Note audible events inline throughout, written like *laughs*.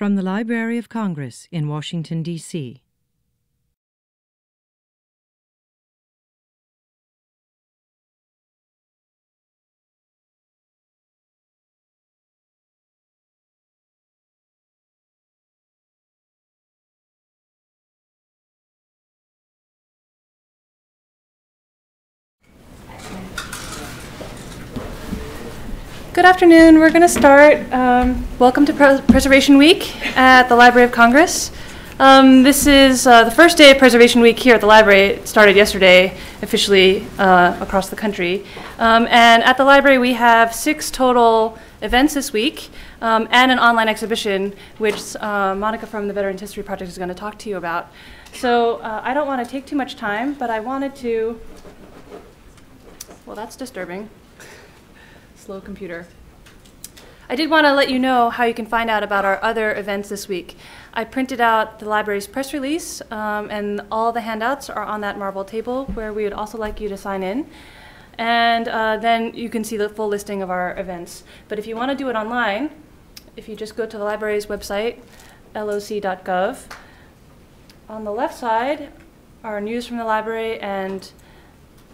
From the Library of Congress in Washington, D.C. afternoon. We're going to start. Um, welcome to Pres Preservation Week at the Library of Congress. Um, this is uh, the first day of Preservation Week here at the library. It started yesterday officially uh, across the country. Um, and at the library, we have six total events this week um, and an online exhibition, which uh, Monica from the Veterans History Project is going to talk to you about. So uh, I don't want to take too much time, but I wanted to. Well, that's disturbing slow computer. I did want to let you know how you can find out about our other events this week. I printed out the library's press release, um, and all the handouts are on that marble table where we would also like you to sign in. And uh, then you can see the full listing of our events. But if you want to do it online, if you just go to the library's website, loc.gov, on the left side are news from the library and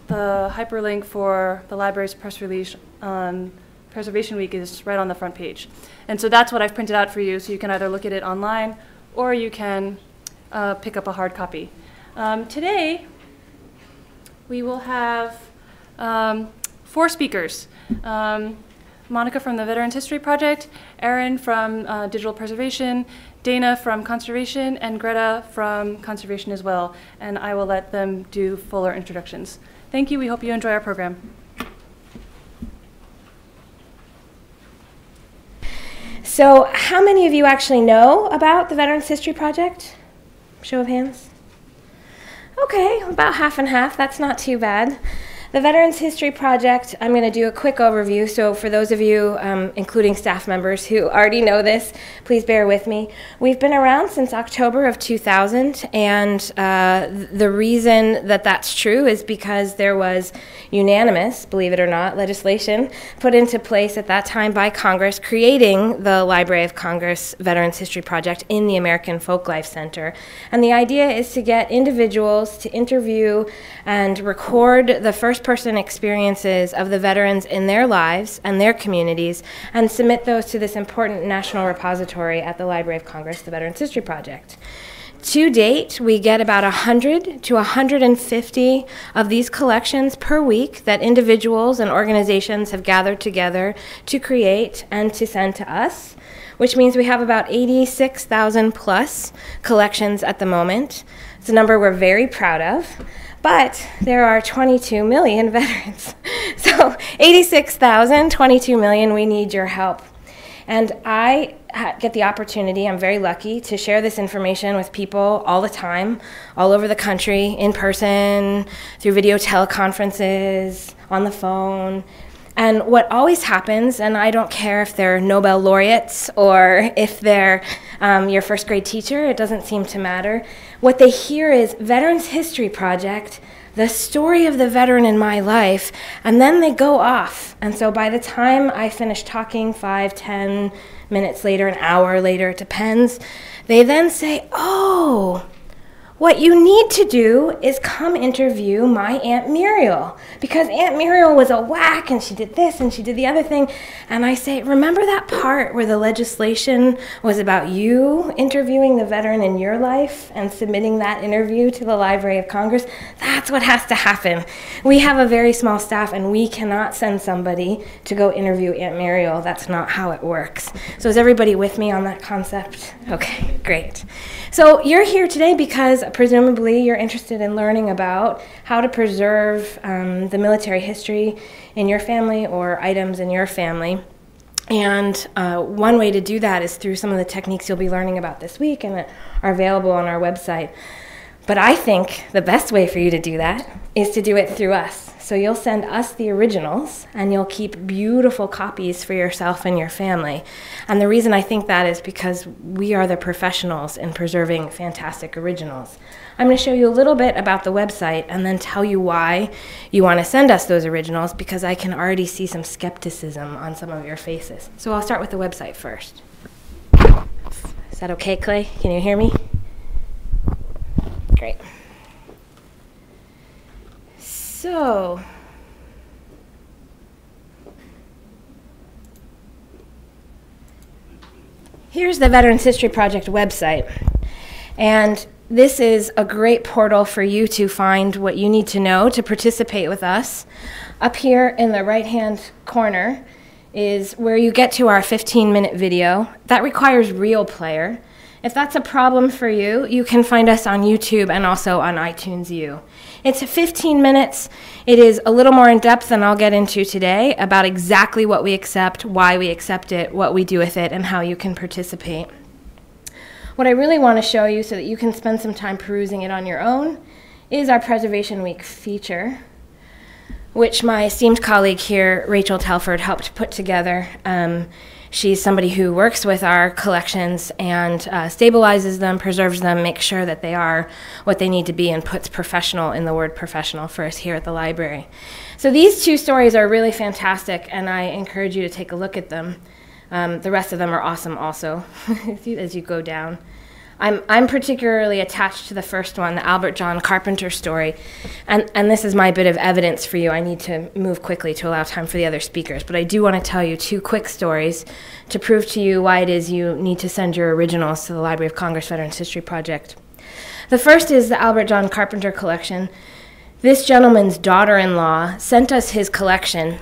the hyperlink for the library's press release on Preservation Week is right on the front page. And so that's what I've printed out for you, so you can either look at it online or you can uh, pick up a hard copy. Um, today, we will have um, four speakers. Um, Monica from the Veterans History Project, Erin from uh, Digital Preservation, Dana from Conservation, and Greta from Conservation as well. And I will let them do fuller introductions. Thank you. We hope you enjoy our program. So, how many of you actually know about the Veterans History Project? Show of hands. Okay, about half and half. That's not too bad. The Veterans History Project, I'm going to do a quick overview. So, for those of you, um, including staff members who *laughs* already know this, please bear with me. We've been around since October of 2000, and uh, the reason that that's true is because there was unanimous, believe it or not, legislation put into place at that time by Congress creating the Library of Congress Veterans History Project in the American Folklife Center. And the idea is to get individuals to interview and record the first first person experiences of the veterans in their lives and their communities and submit those to this important national repository at the Library of Congress, the Veterans History Project. To date, we get about 100 to 150 of these collections per week that individuals and organizations have gathered together to create and to send to us, which means we have about 86,000 plus collections at the moment. It's a number we're very proud of. But there are 22 million *laughs* veterans. So 86,000, 22 million, we need your help. And I get the opportunity, I'm very lucky, to share this information with people all the time, all over the country, in person, through video teleconferences, on the phone. And what always happens, and I don't care if they're Nobel laureates or if they're um, your first grade teacher, it doesn't seem to matter. What they hear is Veterans History Project, the story of the veteran in my life, and then they go off. And so by the time I finish talking, five, ten minutes later, an hour later, it depends, they then say, Oh, what you need to do is come interview my Aunt Muriel because Aunt Muriel was a WAC and she did this and she did the other thing. And I say, remember that part where the legislation was about you interviewing the veteran in your life and submitting that interview to the Library of Congress? That's what has to happen. We have a very small staff and we cannot send somebody to go interview Aunt Muriel. That's not how it works. So, is everybody with me on that concept? Okay, great. So, you're here today because presumably you're interested in learning about how to preserve um, the military history in your family or items in your family. And uh, one way to do that is through some of the techniques you'll be learning about this week and that are available on our website. But I think the best way for you to do that is to do it through us. So you'll send us the originals and you'll keep beautiful copies for yourself and your family. And the reason I think that is because we are the professionals in preserving fantastic originals. I'm going to show you a little bit about the website and then tell you why you want to send us those originals because I can already see some skepticism on some of your faces. So I'll start with the website first. Is that okay, Clay? Can you hear me? Great. So, here's the Veterans History Project website. And this is a great portal for you to find what you need to know to participate with us. Up here in the right hand corner is where you get to our 15 minute video. That requires Real Player. If that's a problem for you, you can find us on YouTube and also on iTunes U. It's 15 minutes. It is a little more in depth than I'll get into today about exactly what we accept, why we accept it, what we do with it, and how you can participate. What I really want to show you so that you can spend some time perusing it on your own is our Preservation Week feature, which my esteemed colleague here, Rachel Telford, helped put together. Um, she's somebody who works with our collections and uh, stabilizes them, preserves them, makes sure that they are what they need to be, and puts professional in the word professional for us here at the library. So these two stories are really fantastic, and I encourage you to take a look at them. Um, the rest of them are awesome also *laughs* as you go down. I'm, I'm particularly attached to the first one, the Albert John Carpenter story. And, and this is my bit of evidence for you. I need to move quickly to allow time for the other speakers. But I do want to tell you two quick stories to prove to you why it is you need to send your originals to the Library of Congress Veterans History Project. The first is the Albert John Carpenter collection. This gentleman's daughter in law sent us his collection.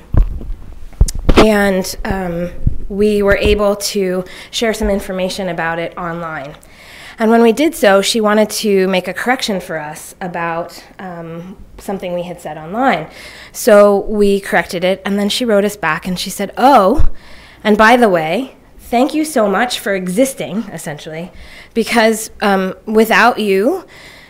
And um, we were able to share some information about it online. And when we did so, she wanted to make a correction for us about um, something we had said online. So we corrected it, and then she wrote us back and she said, Oh, and by the way, thank you so much for existing, essentially, because um, without you,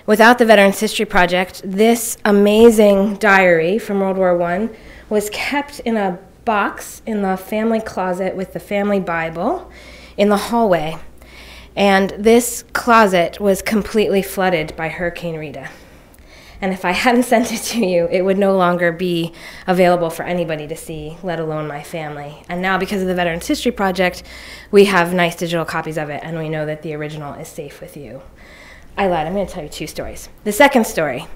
without the Veterans History Project, this amazing diary from World War I was kept in a box in the family closet with the family Bible in the hallway. And this closet was completely flooded by Hurricane Rita. And if I hadn't *laughs* sent it to you, it would no longer be available for anybody to see, let alone my family. And now, because of the Veterans History Project, we have nice digital copies of it, and we know that the original is safe with you. I lied, I'm going to tell you two stories. The second story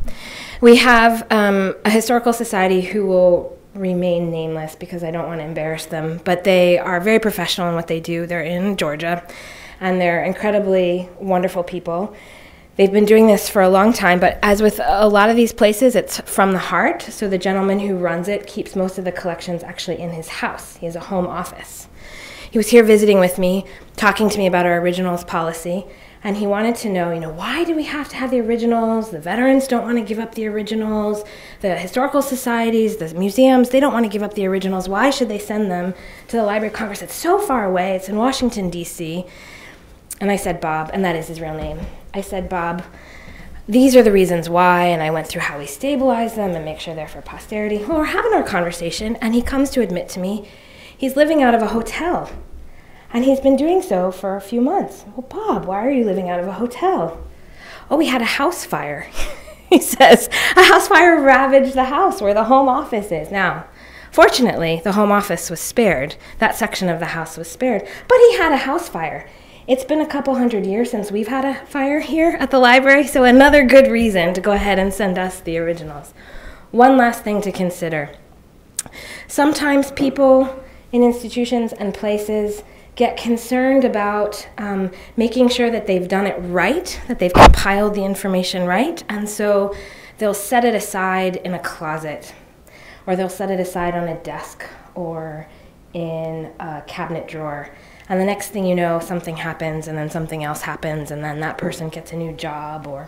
we have um, a historical society who will remain nameless because I don't want to embarrass them, but they are very professional in what they do. They're in Georgia, and they're incredibly wonderful people. They've been doing this for a long time, but as with a lot of these places, it's from the heart. So the gentleman who runs it keeps most of the collections actually in his house. He has a home office. He was here visiting with me, talking to me about our originals policy, and he wanted to know, you know, why do we have to have the originals? The veterans don't want to give up the originals. The historical societies, the museums, they don't want to give up the originals. Why should they send them to the Library of Congress? It's so far away. It's in Washington, D.C. And I said, Bob, and that is his real name. I said, Bob, these are the reasons why, and I went through how we stabilize them and make sure they're for posterity. Well, we're having our conversation, and he comes to admit to me he's living out of a hotel. And he's been doing so for a few months. Well, Bob, why are you living out of a hotel? Oh, we had a house fire. *laughs* he says, a house fire ravaged the house where the home office is. Now, fortunately, the home office was spared. That section of the house was spared. But he had a house fire. It's been a couple hundred years since we've had a fire here at the library, so another good reason to go ahead and send us the originals. One last thing to consider. Sometimes people in institutions and places get concerned about um, making sure that they've done it right, that they've compiled the information right, and so they'll set it aside in a closet, or they'll set it aside on a desk or in a cabinet drawer. And the next thing you know, something happens, and then something else happens, and then that person gets a new job or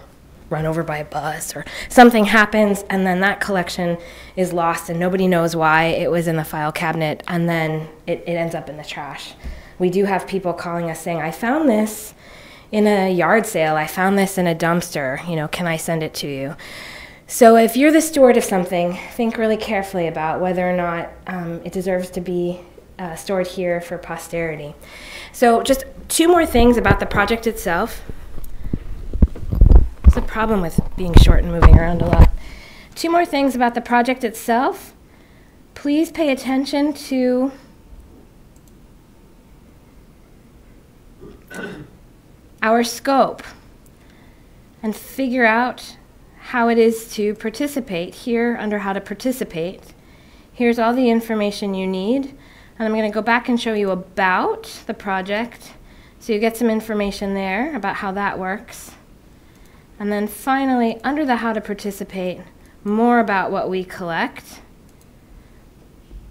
run over by a bus or something happens and then that collection is lost and nobody knows why it was in the file cabinet and then it, it ends up in the trash. We do have people calling us saying, I found this in a yard sale, I found this in a dumpster, you know, can I send it to you? So if you're the steward of something, think really carefully about whether or not um, it deserves to be uh, stored here for posterity. So just two more things about the project itself. There's a problem with being short and moving around a lot. Two more things about the project itself. Please pay attention to our scope and figure out how it is to participate here under how to participate. Here's all the information you need. And I'm going to go back and show you about the project so you get some information there about how that works. And then finally, under the how to participate, more about what we collect.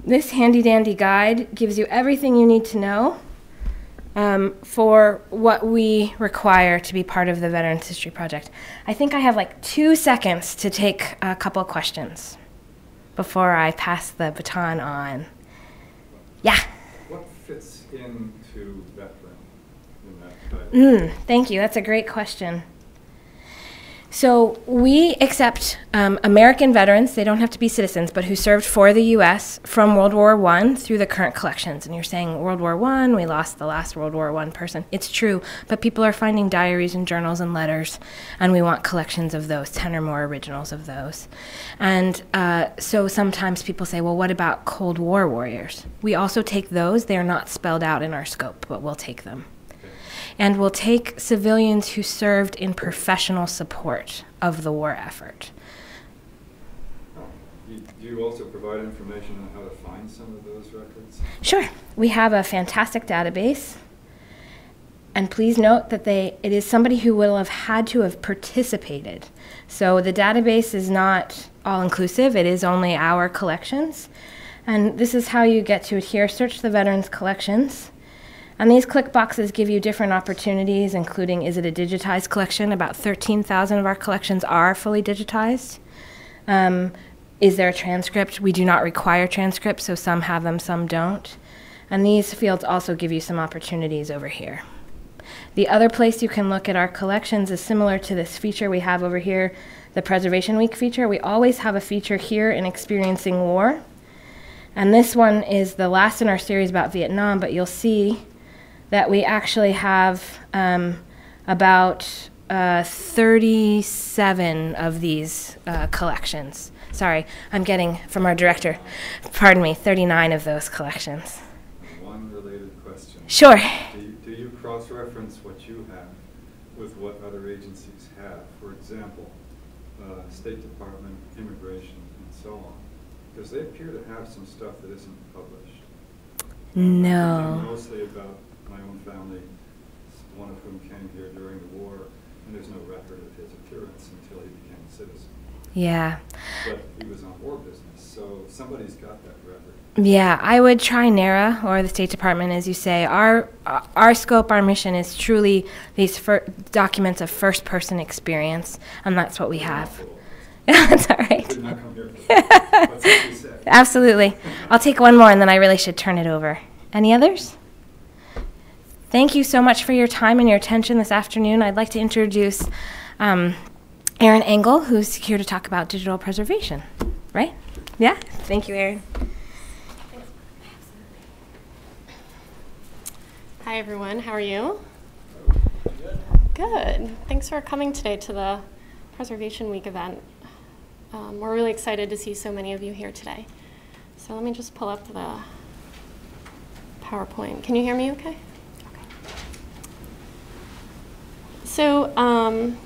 This handy dandy guide gives you everything you need to know um, for what we require to be part of the Veterans History Project. I think I have like two seconds to take a couple questions before I pass the baton on. Yeah. What fits into veteran in that? Mm, thank you. That's a great question. So we accept um, American veterans, they don't have to be citizens, but who served for the U.S. from World War I through the current collections. And you're saying World War I, we lost the last World War I person. It's true, but people are finding diaries and journals and letters, and we want collections of those, 10 or more originals of those. And uh, so sometimes people say, well, what about Cold War warriors? We also take those. They're not spelled out in our scope, but we'll take them and will take civilians who served in professional support of the war effort. Do you also provide information on how to find some of those records? Sure, we have a fantastic database. And please note that they, it is somebody who will have had to have participated. So the database is not all inclusive, it is only our collections. And this is how you get to it here. Search the Veterans Collections. And these click boxes give you different opportunities, including is it a digitized collection? About 13,000 of our collections are fully digitized. Um, is there a transcript? We do not require transcripts, so some have them, some don't. And these fields also give you some opportunities over here. The other place you can look at our collections is similar to this feature we have over here, the Preservation Week feature. We always have a feature here in Experiencing War. And this one is the last in our series about Vietnam, but you'll see that we actually have um, about uh, 37 of these uh, collections. Sorry, I'm getting from our director, pardon me, 39 of those collections. One related question. Sure. Do you, do you cross-reference what you have with what other agencies have? For example, uh, State Department, Immigration, and so on? Because they appear to have some stuff that isn't published. No. Mostly about family, one of whom came here during the war, and there's no record of his appearance until he became a citizen. Yeah. But he was on war business, so somebody's got that record. Yeah, I would try NARA or the State Department, as you say. Our our scope, our mission is truly these fir- documents of first-person experience, and that's what we have. *laughs* that's all right. Did not come here for that. That's what he said. *laughs* Absolutely. I'll take one more, and then I really should turn it over. Any others? Thank you so much for your time and your attention this afternoon. I'd like to introduce um, Erin Engle, who's here to talk about digital preservation. Right? Yeah? Thank you, Erin. Hi, everyone. How are you? Good. Thanks for coming today to the Preservation Week event. Um, we're really excited to see so many of you here today. So let me just pull up the PowerPoint. Can you hear me? Okay. So um,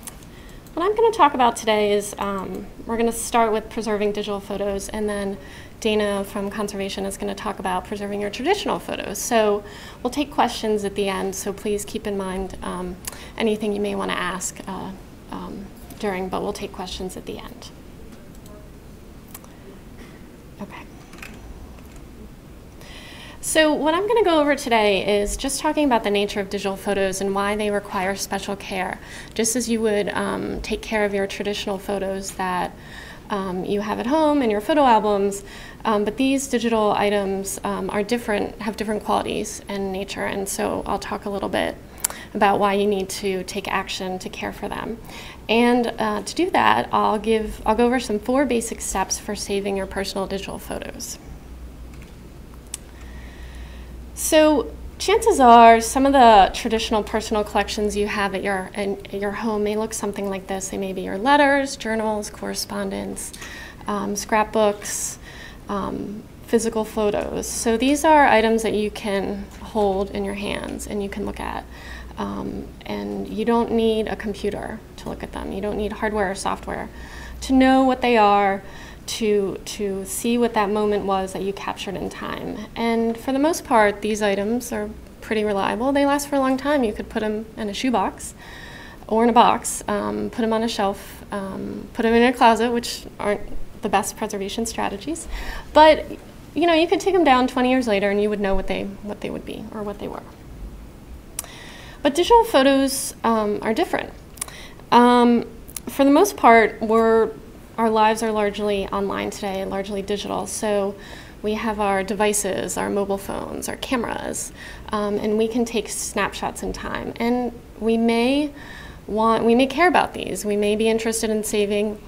what I'm going to talk about today is um, we're going to start with preserving digital photos, and then Dana from Conservation is going to talk about preserving your traditional photos. So we'll take questions at the end, so please keep in mind um, anything you may want to ask uh, um, during, but we'll take questions at the end. Okay. So what I'm going to go over today is just talking about the nature of digital photos and why they require special care. Just as you would um, take care of your traditional photos that um, you have at home in your photo albums, um, but these digital items um, are different, have different qualities and nature, and so I'll talk a little bit about why you need to take action to care for them. And uh, to do that, I'll give, I'll go over some four basic steps for saving your personal digital photos. So chances are some of the traditional personal collections you have at your, at your home may look something like this. They may be your letters, journals, correspondence, um, scrapbooks, um, physical photos. So these are items that you can hold in your hands and you can look at. Um, and you don't need a computer to look at them. You don't need hardware or software to know what they are, to, to see what that moment was that you captured in time. And for the most part, these items are pretty reliable. They last for a long time. You could put them in a shoebox or in a box, um, put them on a shelf, um, put them in a closet, which aren't the best preservation strategies. But you know, you could take them down 20 years later and you would know what they, what they would be or what they were. But digital photos um, are different. Um, for the most part, we're, our lives are largely online today, largely digital. So we have our devices, our mobile phones, our cameras, um, and we can take snapshots in time. And we may want, we may care about these. We may be interested in saving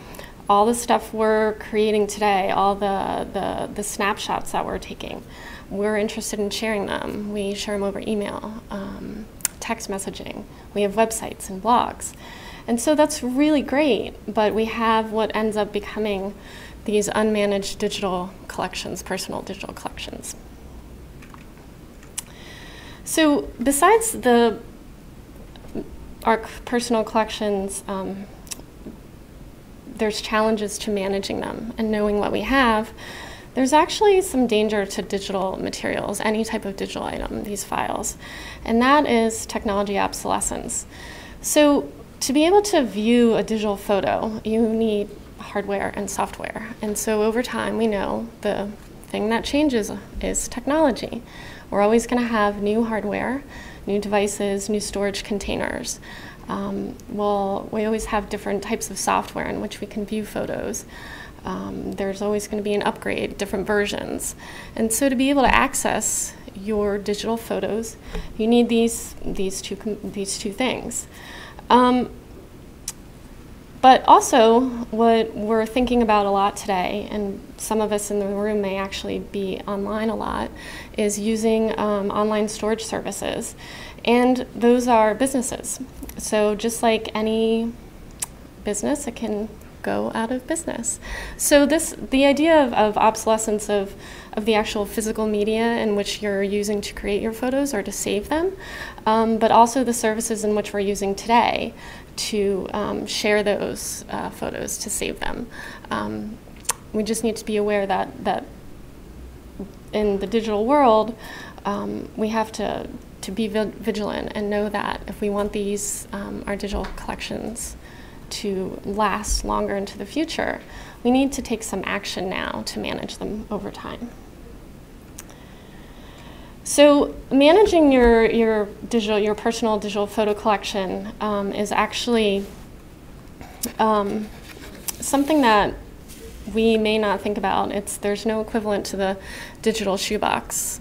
all the stuff we're creating today, all the, the, the snapshots that we're taking. We're interested in sharing them. We share them over email. Um, text messaging. We have websites and blogs. And so that's really great, but we have what ends up becoming these unmanaged digital collections, personal digital collections. So besides the our personal collections, um, there's challenges to managing them and knowing what we have. There's actually some danger to digital materials, any type of digital item, these files, and that is technology obsolescence. So to be able to view a digital photo, you need hardware and software. And so over time, we know the thing that changes is technology. We're always going to have new hardware, new devices, new storage containers. Um, well, we always have different types of software in which we can view photos. Um, there's always going to be an upgrade, different versions. And so to be able to access your digital photos, you need these, these, two, these two things. Um, but also, what we're thinking about a lot today, and some of us in the room may actually be online a lot, is using um, online storage services. And those are businesses. So just like any business, it can go out of business. So this, the idea of, of obsolescence of, of the actual physical media in which you're using to create your photos or to save them, um, but also the services in which we're using today to um, share those uh, photos to save them. Um, we just need to be aware that, that in the digital world, um, we have to, to be vigilant and know that if we want these, um, our digital collections, to last longer into the future, we need to take some action now to manage them over time. So managing your, your digital, your personal digital photo collection um, is actually um, something that we may not think about. It's, there's no equivalent to the digital shoebox.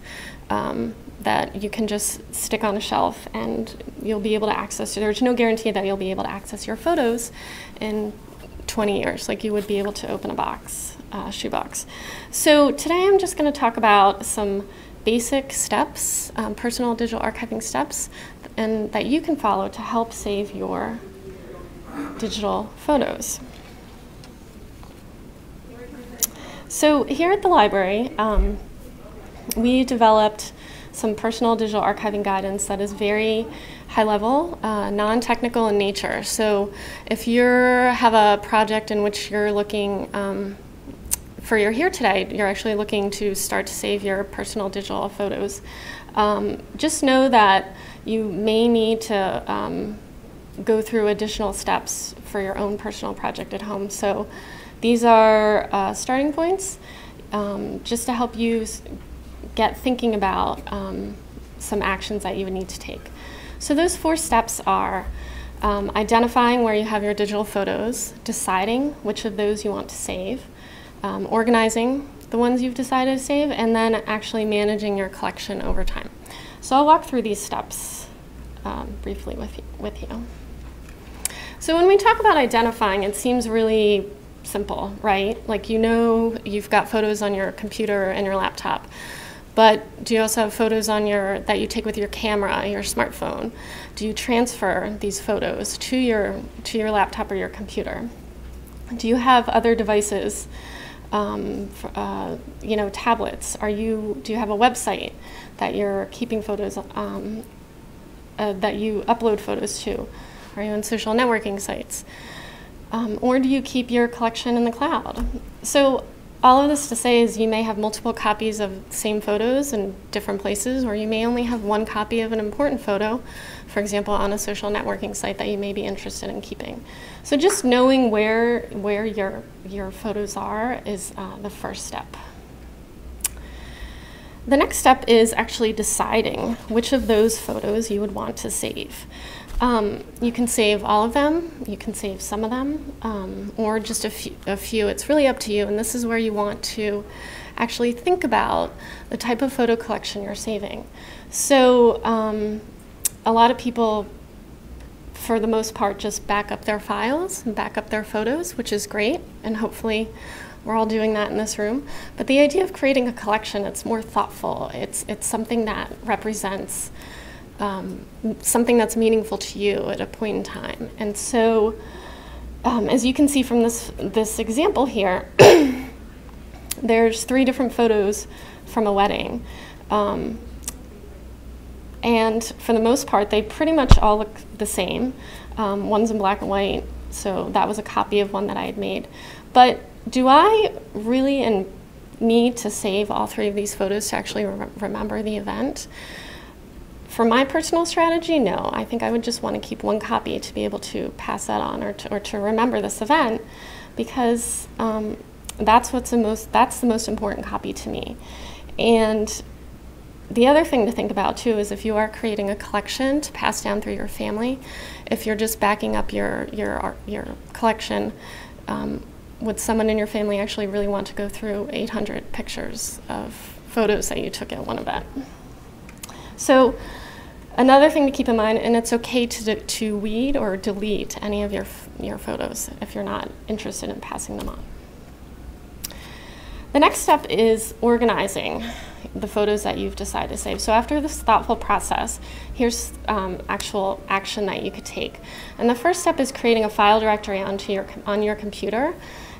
Um, that you can just stick on a shelf and you'll be able to access. There's no guarantee that you'll be able to access your photos in 20 years, like you would be able to open a box, uh, shoebox. So today I'm just going to talk about some basic steps, um, personal digital archiving steps, and that you can follow to help save your digital photos. So here at the library, um, we developed some personal digital archiving guidance that is very high level, uh, non-technical in nature. So if you have a project in which you're looking um, for your here today, you're actually looking to start to save your personal digital photos. Um, just know that you may need to um, go through additional steps for your own personal project at home. So these are uh, starting points um, just to help you get thinking about um, some actions that you would need to take. So those four steps are um, identifying where you have your digital photos, deciding which of those you want to save, um, organizing the ones you've decided to save, and then actually managing your collection over time. So I'll walk through these steps um, briefly with you, with you. So when we talk about identifying, it seems really simple, right? Like you know you've got photos on your computer and your laptop. But do you also have photos on your that you take with your camera, your smartphone? Do you transfer these photos to your to your laptop or your computer? Do you have other devices um, uh, you know, tablets? Are you, do you have a website that you're keeping photos, um, uh, that you upload photos to? Are you on social networking sites? Um, or do you keep your collection in the cloud? So all of this to say is you may have multiple copies of same photos in different places, or you may only have one copy of an important photo, for example, on a social networking site that you may be interested in keeping. So just knowing where, where your, your photos are is uh, the first step. The next step is actually deciding which of those photos you would want to save. Um, you can save all of them, you can save some of them, um, or just a few, a few. It's really up to you, and this is where you want to actually think about the type of photo collection you're saving. So, um, a lot of people, for the most part, just back up their files and back up their photos, which is great, and hopefully we're all doing that in this room. But the idea of creating a collection, it's more thoughtful. It's, it's something that represents um, something that's meaningful to you at a point in time. And so, um, as you can see from this, this example here, *coughs* there's three different photos from a wedding. Um, and for the most part, they pretty much all look the same. Um, one's in black and white, so that was a copy of one that I had made. But do I really and need to save all three of these photos to actually re remember the event? For my personal strategy, no. I think I would just want to keep one copy to be able to pass that on or to, or to remember this event because um, that's what's the most that's the most important copy to me. And the other thing to think about too is if you are creating a collection to pass down through your family, if you're just backing up your your your collection, um, would someone in your family actually really want to go through 800 pictures of photos that you took at one event? So Another thing to keep in mind, and it's okay to, to weed or delete any of your, your photos if you're not interested in passing them on. The next step is organizing the photos that you've decided to save. So after this thoughtful process, here's um, actual action that you could take. And the first step is creating a file directory onto your, on your computer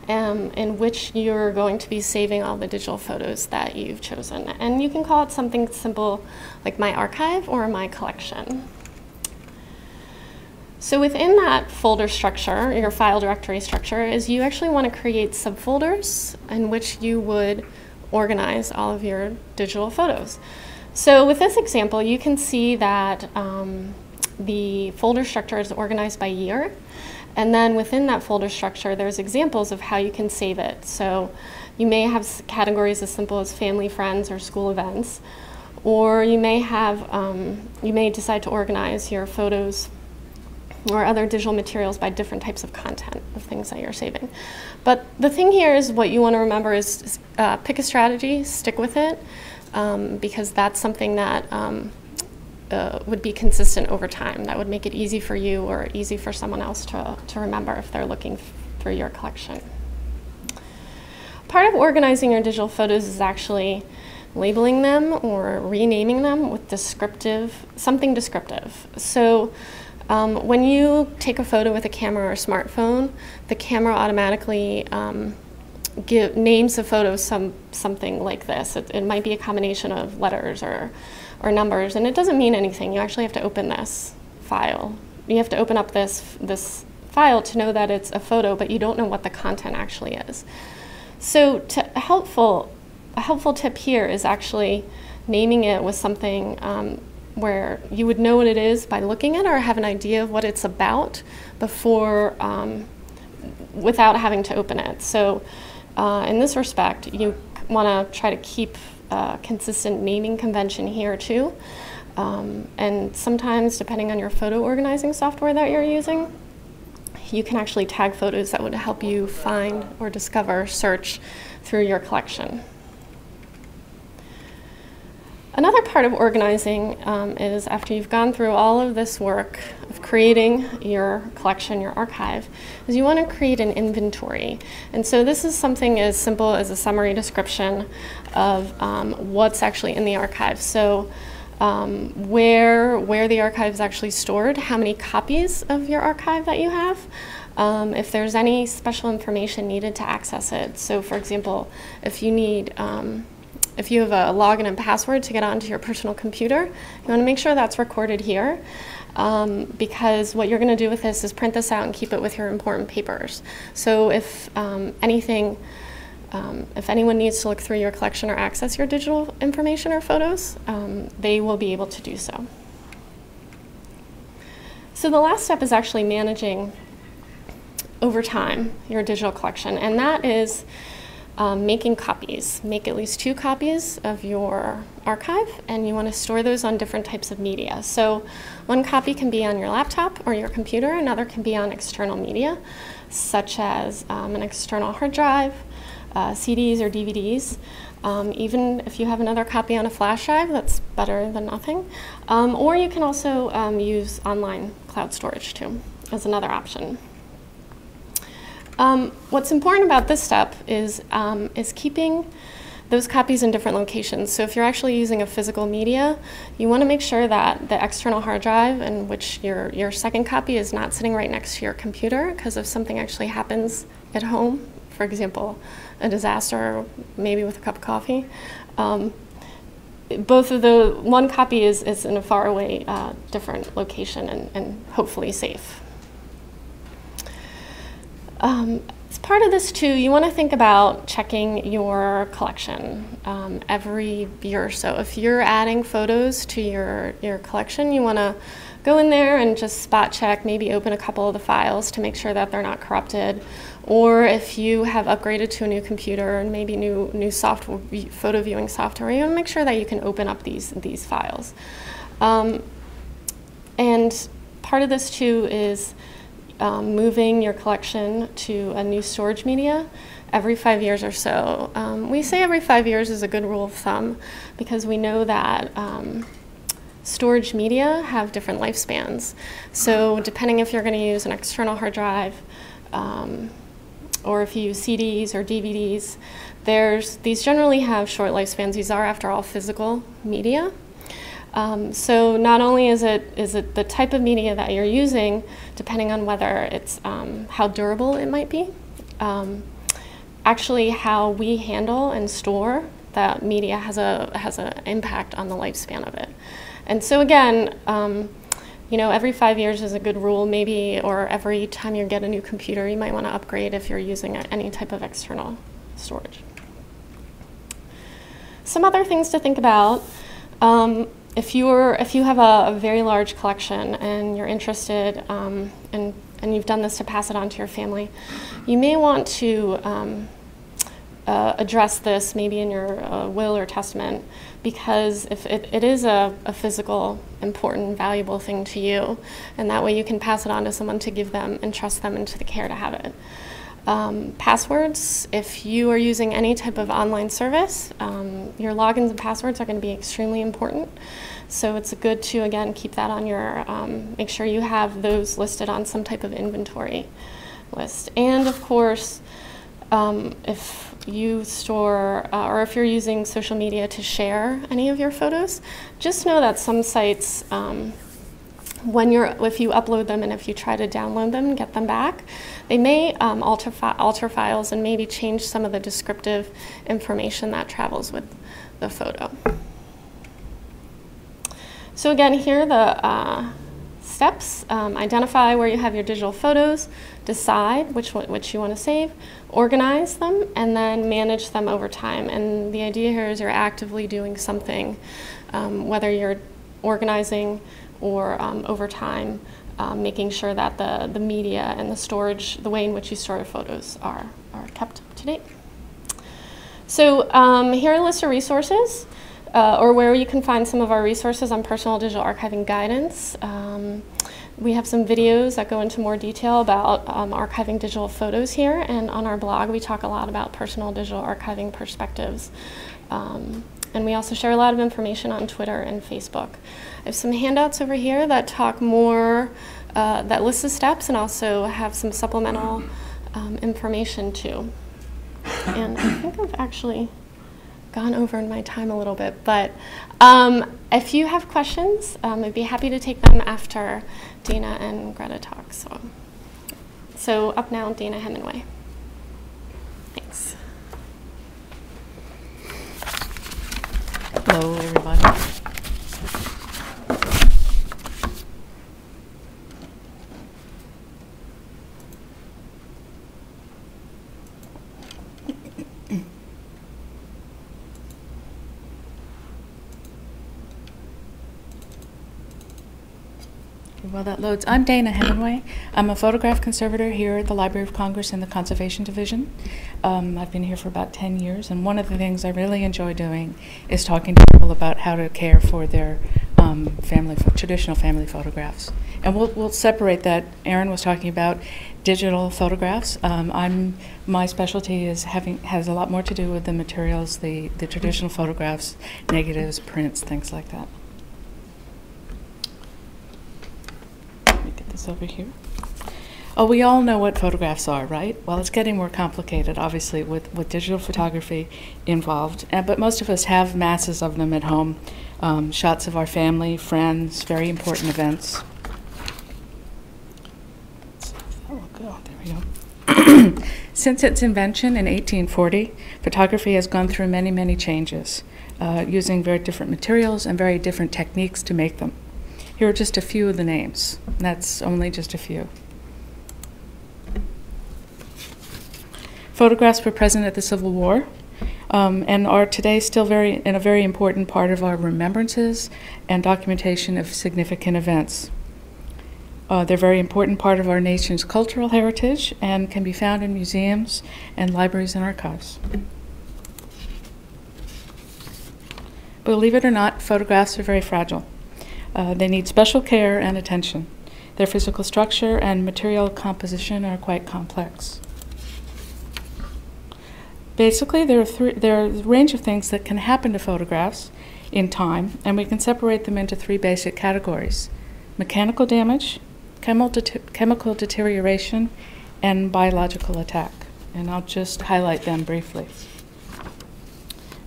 um, in which you're going to be saving all the digital photos that you've chosen. And you can call it something simple like My Archive or My Collection. So within that folder structure, your file directory structure, is you actually want to create subfolders in which you would organize all of your digital photos. So with this example, you can see that um, the folder structure is organized by year. And then within that folder structure, there's examples of how you can save it. So you may have categories as simple as family, friends, or school events. Or you may have, um, you may decide to organize your photos or other digital materials by different types of content of things that you're saving. But the thing here is what you want to remember is uh, pick a strategy, stick with it, um, because that's something that um, uh, would be consistent over time. That would make it easy for you or easy for someone else to, to remember if they're looking through your collection. Part of organizing your digital photos is actually labeling them or renaming them with descriptive, something descriptive. So um, when you take a photo with a camera or a smartphone, the camera automatically um, give, names the photo some, something like this. It, it might be a combination of letters or or numbers, and it doesn't mean anything. You actually have to open this file. You have to open up this, this file to know that it's a photo, but you don't know what the content actually is. So to, helpful, a helpful tip here is actually naming it with something um, where you would know what it is by looking at it or have an idea of what it's about before, um, without having to open it. So uh, in this respect, you want to try to keep uh, consistent naming convention here too. Um, and sometimes, depending on your photo organizing software that you're using, you can actually tag photos that would help you find or discover, search through your collection. Another part of organizing um, is after you've gone through all of this work of creating your collection, your archive, is you want to create an inventory. And so this is something as simple as a summary description of um, what's actually in the archive. So um, where, where the archive is actually stored, how many copies of your archive that you have, um, if there's any special information needed to access it. So for example, if you need, um, if you have a login and password to get onto your personal computer, you want to make sure that's recorded here. Um, because what you're going to do with this is print this out and keep it with your important papers. So if um, anything um, if anyone needs to look through your collection or access your digital information or photos, um, they will be able to do so. So the last step is actually managing over time your digital collection, and that is um, making copies. Make at least two copies of your archive, and you want to store those on different types of media. So one copy can be on your laptop or your computer, another can be on external media, such as um, an external hard drive, uh, CDs or DVDs. Um, even if you have another copy on a flash drive, that's better than nothing. Um, or you can also um, use online cloud storage too as another option. Um, what's important about this step is, um, is keeping those copies in different locations. So if you're actually using a physical media, you want to make sure that the external hard drive in which your, your second copy is not sitting right next to your computer because if something actually happens at home, for example, a disaster, maybe with a cup of coffee. Um, both of the one copy is, is in a faraway uh, different location and, and hopefully safe. Um, as part of this too, you want to think about checking your collection um, every year or so. If you're adding photos to your, your collection, you want to go in there and just spot check, maybe open a couple of the files to make sure that they're not corrupted or if you have upgraded to a new computer and maybe new new software, photo viewing software, you want to make sure that you can open up these these files. Um, and part of this too is um, moving your collection to a new storage media every five years or so. Um, we say every five years is a good rule of thumb because we know that um, storage media have different lifespans. So depending if you're going to use an external hard drive, um, or if you use CDs or DVDs, there's, these generally have short lifespans. These are, after all, physical media. Um, so not only is it, is it the type of media that you're using, depending on whether it's um, how durable it might be, um, actually how we handle and store that media has a has an impact on the lifespan of it. And so again, um, you know, every five years is a good rule, maybe, or every time you get a new computer, you might want to upgrade if you're using any type of external storage. Some other things to think about. Um, if you're if you have a, a, very large collection and you're interested um, and and you've done this to pass it on to your family, you may want to um, uh, address this maybe in your uh, will or testament because if it, it is a, a, physical, important, valuable thing to you, and that way you can pass it on to someone to give them and trust them into the care to have it. Um, passwords, if you are using any type of online service, um, your logins and passwords are going to be extremely important. So it's good to, again, keep that on your, um, make sure you have those listed on some type of inventory list. And of course, um, if you store, uh, or if you're using social media to share any of your photos, just know that some sites, um, when you're, if you upload them and if you try to download them get them back, they may um, alter, fi alter files and maybe change some of the descriptive information that travels with the photo. So again, here the uh, steps. Um, identify where you have your digital photos, decide which, one, which you want to save, organize them, and then manage them over time. And the idea here is you're actively doing something, um, whether you're organizing or um, over time, um, making sure that the, the media and the storage, the way in which you store your photos are, are kept up to date. So um, here are a list of resources uh, or where you can find some of our resources on personal digital archiving guidance. Um, we have some videos that go into more detail about um, archiving digital photos here, and on our blog we talk a lot about personal digital archiving perspectives. Um, and we also share a lot of information on Twitter and Facebook. I have some handouts over here that talk more, uh, that list the steps and also have some supplemental um, information too. And I think I've actually gone over in my time a little bit, but um, if you have questions, um, I'd be happy to take them after Dana and Greta talk. So, so up now, Dana Hemmenway. Thanks. Hello, everybody. While that loads, I'm Dana Hemmenway. I'm a photograph conservator here at the Library of Congress in the Conservation Division. Um, I've been here for about 10 years, and one of the things I really enjoy doing is talking to people about how to care for their um, family, traditional family photographs. And we'll, we'll separate that. Erin was talking about digital photographs. Um, I'm my specialty is having has a lot more to do with the materials, the the traditional photographs, negatives, prints, things like that. Over here. Oh, we all know what photographs are, right? Well, it's getting more complicated, obviously, with, with digital photography involved. Uh, but most of us have masses of them at home. Um, shots of our family, friends, very important events. Oh. *coughs* Since its invention in 1840, photography has gone through many, many changes, uh, using very different materials and very different techniques to make them. Here are just a few of the names. That's only just a few. Photographs were present at the Civil War um, and are today still very in a very important part of our remembrances and documentation of significant events. Uh, they're a very important part of our nation's cultural heritage and can be found in museums and libraries and archives. Believe it or not, photographs are very fragile. Uh, they need special care and attention. Their physical structure and material composition are quite complex. Basically, there are, there are a range of things that can happen to photographs in time, and we can separate them into three basic categories mechanical damage, chemical, det- chemical deterioration, and biological attack. And I'll just highlight them briefly.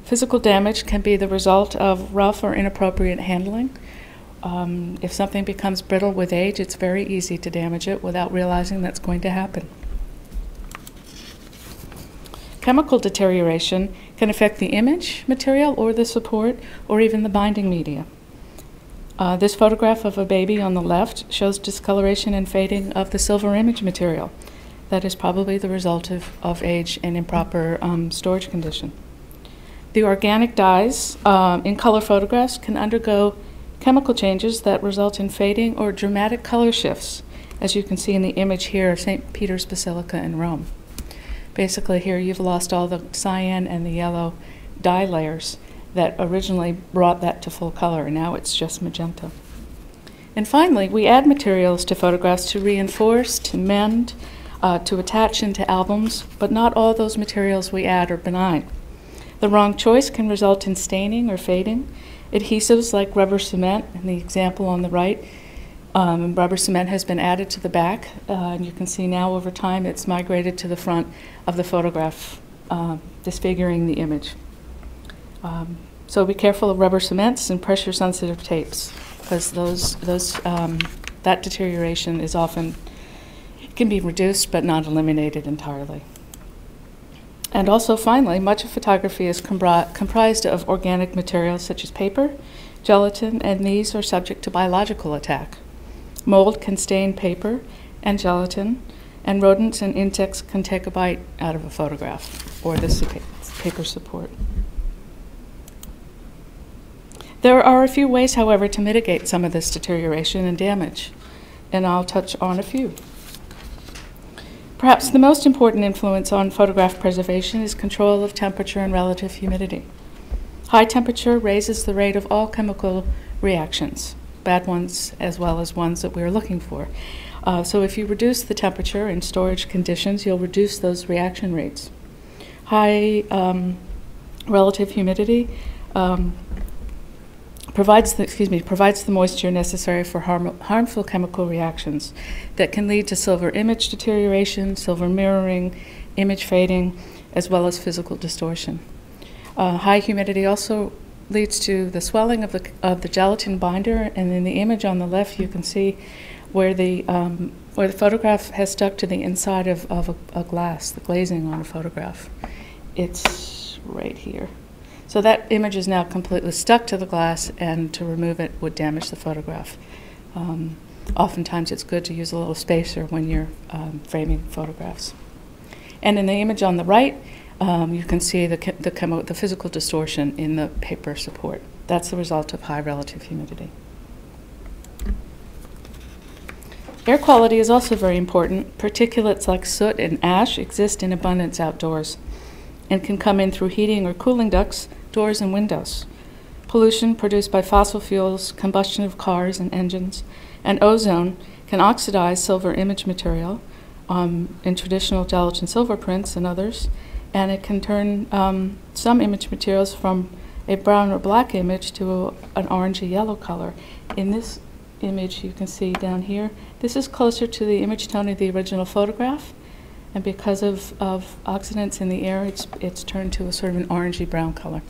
Physical damage can be the result of rough or inappropriate handling. Um, if something becomes brittle with age, it's very easy to damage it without realizing that's going to happen. Chemical deterioration can affect the image material or the support or even the binding media. Uh, this photograph of a baby on the left shows discoloration and fading of the silver image material. That is probably the result of, of age and improper um, storage condition. The organic dyes um, in color photographs can undergo chemical changes that result in fading or dramatic color shifts, as you can see in the image here of St. Peter's Basilica in Rome. Basically, here you've lost all the cyan and the yellow dye layers that originally brought that to full color, and now it's just magenta. And finally, we add materials to photographs to reinforce, to mend, uh, to attach into albums, but not all those materials we add are benign. The wrong choice can result in staining or fading. Adhesives like rubber cement, in the example on the right, um, rubber cement has been added to the back, uh, and you can see now over time it's migrated to the front of the photograph, uh, disfiguring the image. Um, so be careful of rubber cements and pressure-sensitive tapes, because those, those, um, that deterioration is often can be reduced but not eliminated entirely. And also, finally, much of photography is compri- comprised of organic materials such as paper, gelatin, and these are subject to biological attack. Mold can stain paper and gelatin, and rodents and insects can take a bite out of a photograph or the paper support. There are a few ways, however, to mitigate some of this deterioration and damage, and I'll touch on a few. Perhaps the most important influence on photograph preservation is control of temperature and relative humidity. High temperature raises the rate of all chemical reactions, bad ones as well as ones that we're looking for. Uh, so if you reduce the temperature in storage conditions, you'll reduce those reaction rates. High um, relative humidity um, provides the, excuse me, provides the moisture necessary for harm, harmful chemical reactions that can lead to silver image deterioration, silver mirroring, image fading, as well as physical distortion. Uh, high humidity also leads to the swelling of the, of the gelatin binder, and in the image on the left, you can see where the, um, where the photograph has stuck to the inside of, of a, a glass, the glazing on a photograph. It's right here. So that image is now completely stuck to the glass, and to remove it would damage the photograph. Um, oftentimes, it's good to use a little spacer when you're um, framing photographs. And in the image on the right, um, you can see the, the, the physical distortion in the paper support. That's the result of high relative humidity. Air quality is also very important. Particulates like soot and ash exist in abundance outdoors and can come in through heating or cooling ducts, doors, and windows. Pollution produced by fossil fuels, combustion of cars and engines, and ozone can oxidize silver image material um, in traditional gelatin silver prints and others, and it can turn um, some image materials from a brown or black image to an orangey yellow color. In this image you can see down here, this is closer to the image tone of the original photograph, and because of, of oxidants in the air, it's, it's turned to a sort of an orangey brown color.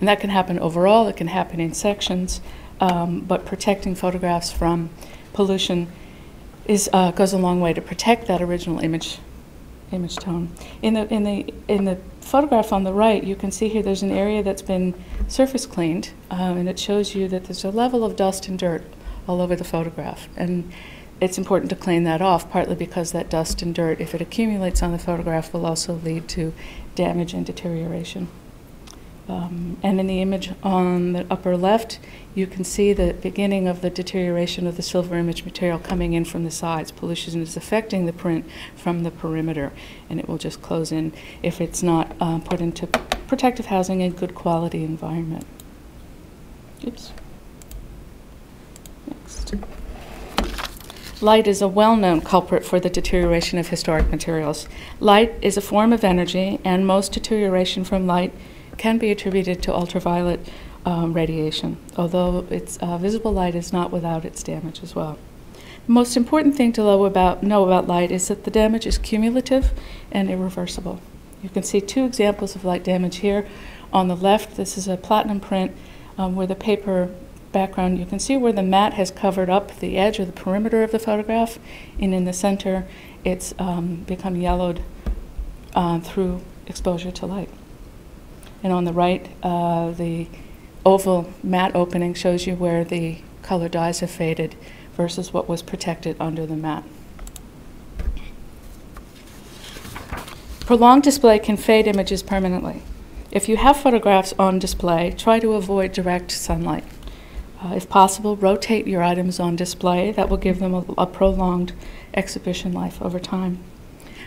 And that can happen overall, it can happen in sections, um, but protecting photographs from pollution is, uh, goes a long way to protect that original image image tone. In the, in, the, in the photograph on the right, you can see here there's an area that's been surface cleaned, um, and it shows you that there's a level of dust and dirt all over the photograph. And it's important to clean that off, partly because that dust and dirt, if it accumulates on the photograph, will also lead to damage and deterioration. Um, and in the image on the upper left, you can see the beginning of the deterioration of the silver image material coming in from the sides. Pollution is affecting the print from the perimeter, and it will just close in if it's not uh, put into protective housing and good quality environment. Oops. Next. Light is a well known culprit for the deterioration of historic materials. Light is a form of energy, and most deterioration from light can be attributed to ultraviolet um, radiation, although its uh, visible light is not without its damage as well. The most important thing to know about, know about light is that the damage is cumulative and irreversible. You can see two examples of light damage here. On the left, this is a platinum print um, where the paper background, you can see where the mat has covered up the edge or the perimeter of the photograph, and in the center, it's um, become yellowed uh, through exposure to light. And on the right, uh, the oval mat opening shows you where the color dyes have faded versus what was protected under the mat. Prolonged display can fade images permanently. If you have photographs on display, try to avoid direct sunlight. Uh, if possible, rotate your items on display. That will give them a, a prolonged exhibition life over time.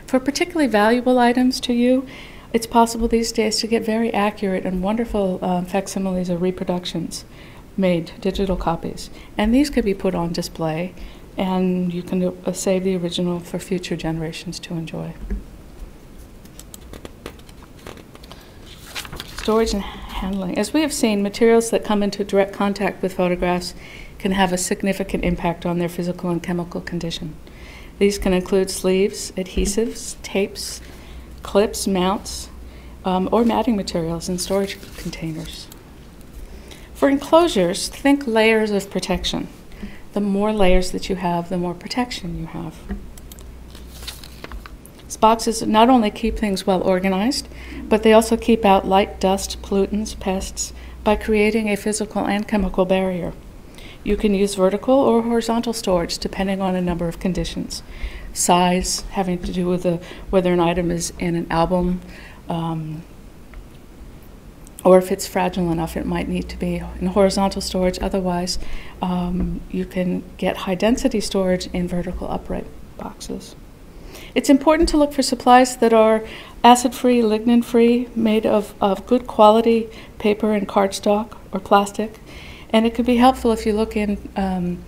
For particularly valuable items to you, it's possible these days to get very accurate and wonderful uh, facsimiles or reproductions made, digital copies. And these could be put on display, and you can uh, save the original for future generations to enjoy. Storage and handling. As we have seen, materials that come into direct contact with photographs can have a significant impact on their physical and chemical condition. These can include sleeves, adhesives, tapes, clips, mounts, um, or matting materials in storage containers. For enclosures, think layers of protection. The more layers that you have, the more protection you have. Boxes not only keep things well organized, but they also keep out light, dust, pollutants, pests by creating a physical and chemical barrier. You can use vertical or horizontal storage depending on a number of conditions size, having to do with the, whether an item is in an album, um, or if it's fragile enough, it might need to be in horizontal storage. Otherwise, um, you can get high density storage in vertical upright boxes. It's important to look for supplies that are acid free, lignin free, made of, of good quality paper and cardstock or plastic. And it could be helpful if you look in um,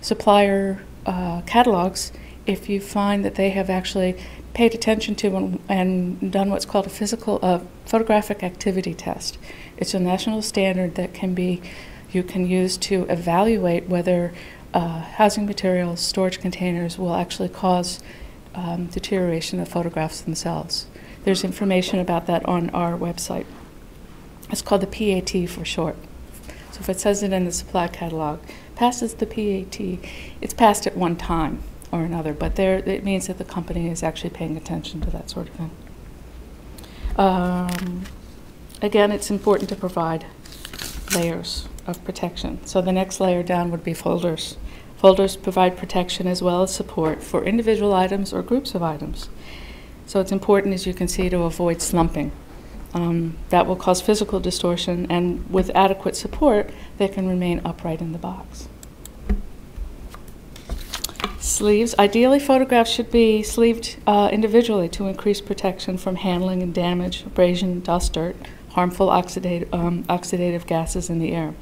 supplier uh, catalogs if you find that they have actually paid attention to and, and done what's called a physical uh, photographic activity test. It's a national standard that can be you can use to evaluate whether uh, housing materials, storage containers will actually cause um, deterioration of photographs themselves. There's information about that on our website. It's called the PAT for short. So if it says it in the supply catalog, passes the PAT, it's passed at one time or another, but there, it means that the company is actually paying attention to that sort of thing. Um, again, it's important to provide layers of protection. So the next layer down would be folders. Folders provide protection as well as support for individual items or groups of items. So it's important, as you can see, to avoid slumping. Um, that will cause physical distortion, and with adequate support, they can remain upright in the box. Sleeves. Ideally, photographs should be sleeved uh, individually to increase protection from handling and damage, abrasion, dust, dirt, harmful oxidative, um, oxidative gases in the air.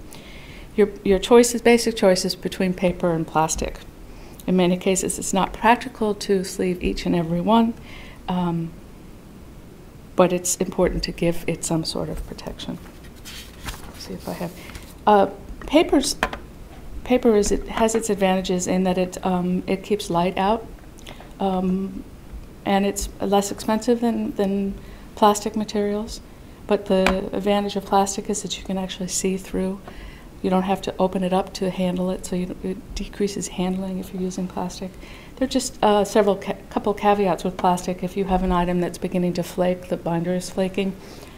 Your, your choices, basic choices between paper and plastic. In many cases, it's not practical to sleeve each and every one, um, but it's important to give it some sort of protection. Let's see if I have. Uh, papers, paper is it has its advantages in that it um, it keeps light out, um, and it's less expensive than than plastic materials. But the advantage of plastic is that you can actually see through. You don't have to open it up to handle it, so you, it decreases handling if you're using plastic. There are just uh, several ca couple caveats with plastic. If you have an item that's beginning to flake, the binder is flaking,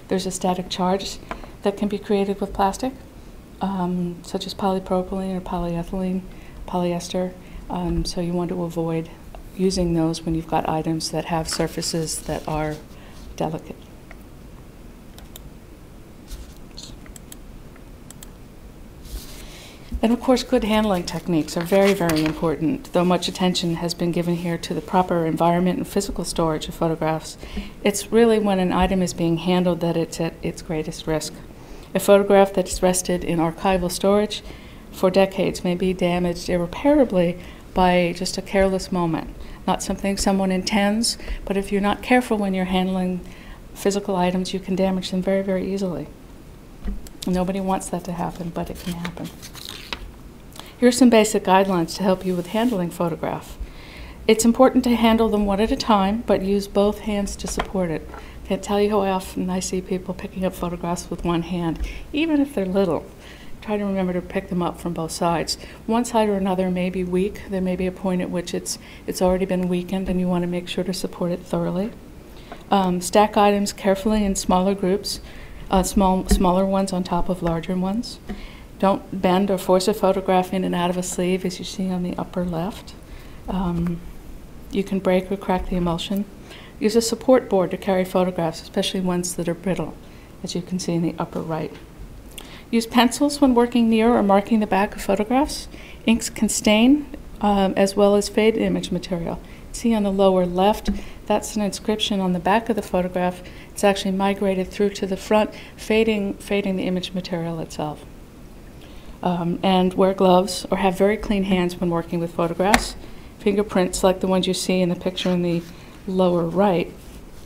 there's a static charge that can be created with plastic, um, such as polypropylene or polyethylene, polyester. Um, so you want to avoid using those when you've got items that have surfaces that are delicate. And of course, good handling techniques are very, very important. Though much attention has been given here to the proper environment and physical storage of photographs, it's really when an item is being handled that it's at its greatest risk. A photograph that's rested in archival storage for decades may be damaged irreparably by just a careless moment. Not something someone intends, but if you're not careful when you're handling physical items, you can damage them very, very easily. Nobody wants that to happen, but it can happen. Here are some basic guidelines to help you with handling photograph. It's important to handle them one at a time, but use both hands to support it. I can't tell you how often I see people picking up photographs with one hand, even if they're little. Try to remember to pick them up from both sides. One side or another may be weak. There may be a point at which it's, it's already been weakened, and you want to make sure to support it thoroughly. Um, stack items carefully in smaller groups, uh, small, smaller ones on top of larger ones. Don't bend or force a photograph in and out of a sleeve as you see on the upper left. Um, you can break or crack the emulsion. Use a support board to carry photographs, especially ones that are brittle, as you can see in the upper right. Use pencils when working near or marking the back of photographs. Inks can stain um, as well as fade image material. See on the lower left, that's an inscription on the back of the photograph. It's actually migrated through to the front, fading, fading the image material itself um, and wear gloves or have very clean hands when working with photographs. Fingerprints, like the ones you see in the picture in the lower right,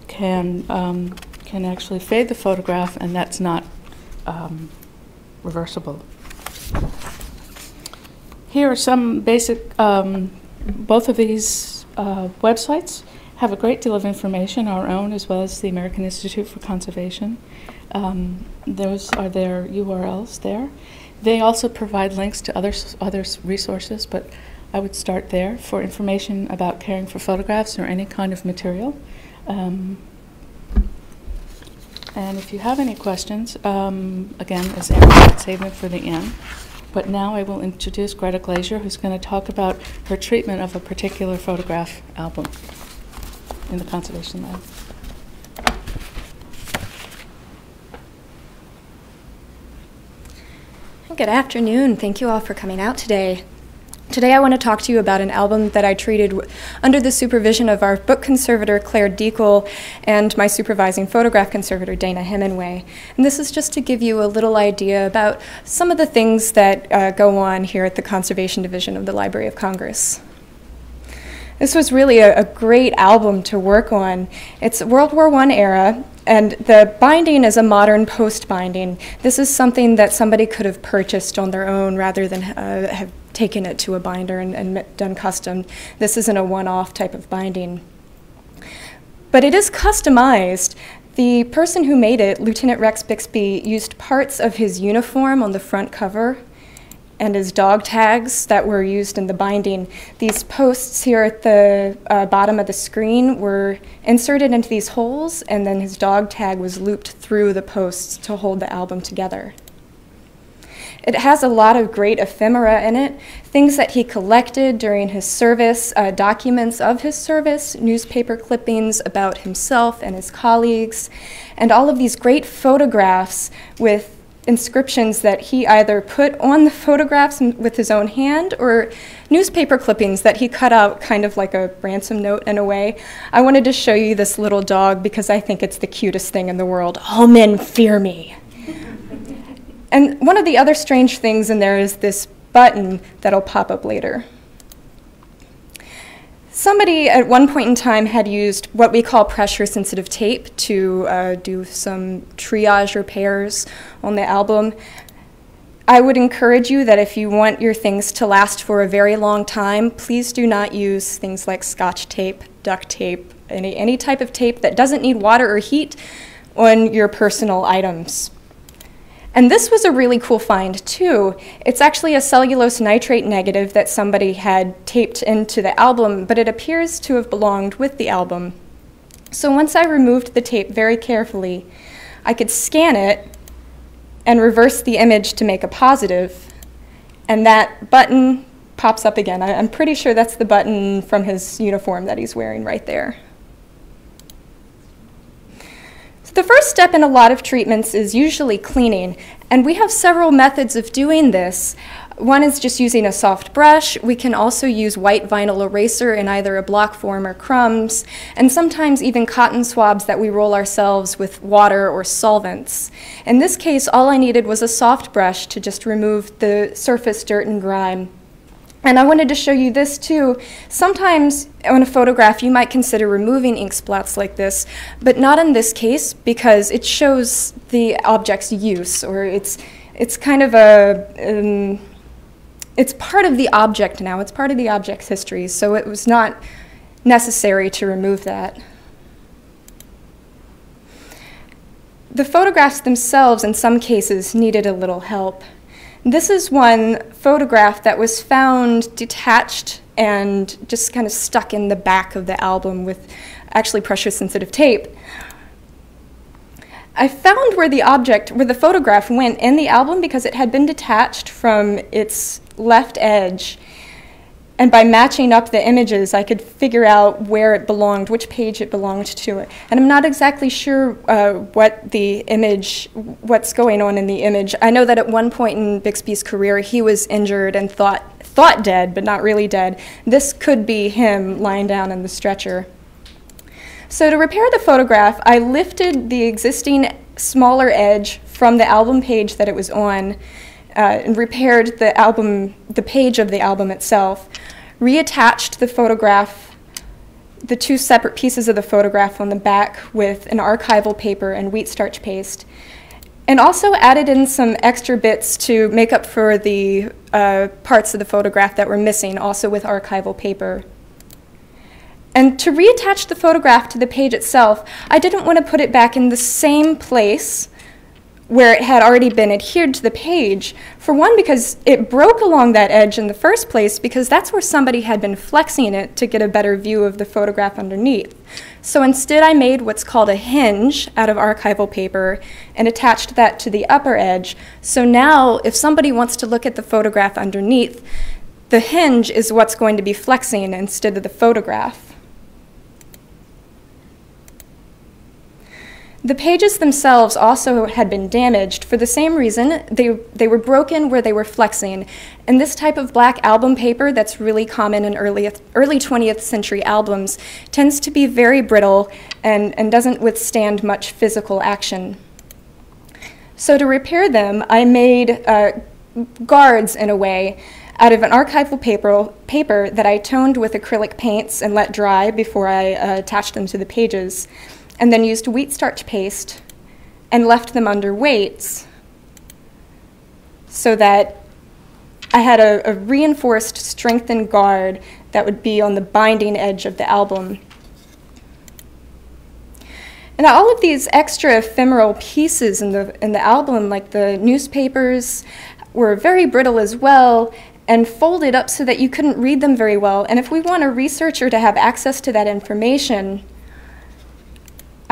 can, um, can actually fade the photograph, and that's not um, reversible. Here are some basic, um, both of these uh, websites have a great deal of information, our own as well as the American Institute for Conservation. Um, those are their URLs there. They also provide links to other, other resources, but I would start there for information about caring for photographs or any kind of material. Um, and if you have any questions, um, again, as Erin save them for the end. But now I will introduce Greta Glazier, who's going to talk about her treatment of a particular photograph album in the Conservation Lab. Good afternoon. Thank you all for coming out today. Today I want to talk to you about an album that I treated under the supervision of our book conservator Claire Dekle and my supervising photograph conservator Dana Hemmenway. And this is just to give you a little idea about some of the things that uh, go on here at the Conservation Division of the Library of Congress. This was really a, a great album to work on. It's World War I era, and the binding is a modern post binding. This is something that somebody could have purchased on their own rather than uh, have taken it to a binder and, and done custom. This isn't a one off type of binding. but it is customized. The person who made it, Lieutenant Rex Bixby, used parts of his uniform on the front cover and his dog tags that were used in the binding. These posts here at the uh, bottom of the screen were inserted into these holes, and then his dog tag was looped through the posts to hold the album together. It has a lot of great ephemera in it, things that he collected during his service, uh, documents of his service, newspaper clippings about himself and his colleagues, and all of these great photographs with inscriptions that he either put on the photographs with his own hand or newspaper clippings that he cut out kind of like a ransom note in a way. I wanted to show you this little dog because I think it's the cutest thing in the world. All men fear me. and one of the other strange things in there is this button that'll pop up later. Somebody at one point in time had used what we call pressure sensitive tape to uh, do some triage repairs on the album. I would encourage you that if you want your things to last for a very long time, please do not use things like scotch tape, duct tape, any, any type of tape that doesn't need water or heat on your personal items. And this was a really cool find too. It's actually a cellulose nitrate negative that somebody had taped into the album, but it appears to have belonged with the album. So once I removed the tape very carefully, I could scan it and reverse the image to make a positive, and that button pops up again. I, am pretty sure that's the button from his uniform that he's wearing right there. The first step in a lot of treatments is usually cleaning, and we have several methods of doing this. One is just using a soft brush. We can also use white vinyl eraser in either a block form or crumbs, and sometimes even cotton swabs that we roll ourselves with water or solvents. In this case, all I needed was a soft brush to just remove the surface dirt and grime. And I wanted to show you this too. Sometimes on a photograph you might consider removing ink splats like this, but not in this case because it shows the object's use or it's, it's kind of a, um, it's part of the object now, it's part of the object's history, so it was not necessary to remove that. The photographs themselves in some cases needed a little help. This is one photograph that was found detached and just kind of stuck in the back of the album with actually pressure sensitive tape. I found where the object, where the photograph went in the album because it had been detached from its left edge and by matching up the images, I could figure out where it belonged, which page it belonged to. And I'm not exactly sure uh, what the image, what's going on in the image. I know that at one point in Bixby's career, he was injured and thought, thought dead, but not really dead. This could be him lying down in the stretcher. So to repair the photograph, I lifted the existing smaller edge from the album page that it was on uh, and repaired the album, the page of the album itself, reattached the photograph, the two separate pieces of the photograph on the back with an archival paper and wheat starch paste, and also added in some extra bits to make up for the uh, parts of the photograph that were missing, also with archival paper. And to reattach the photograph to the page itself, I didn't want to put it back in the same place where it had already been adhered to the page. For one, because it broke along that edge in the first place, because that's where somebody had been flexing it to get a better view of the photograph underneath. So instead, I made what's called a hinge out of archival paper and attached that to the upper edge. So now, if somebody wants to look at the photograph underneath, the hinge is what's going to be flexing instead of the photograph. The pages themselves also had been damaged for the same reason. They, they were broken where they were flexing. And this type of black album paper that's really common in early, early 20th century albums tends to be very brittle and, and doesn't withstand much physical action. So to repair them, I made uh, guards in a way out of an archival paper, paper that I toned with acrylic paints and let dry before I uh, attached them to the pages and then used wheat starch paste and left them under weights so that I had a, a, reinforced, strengthened guard that would be on the binding edge of the album. And all of these extra ephemeral pieces in the, in the album, like the newspapers, were very brittle as well and folded up so that you couldn't read them very well. And if we want a researcher to have access to that information,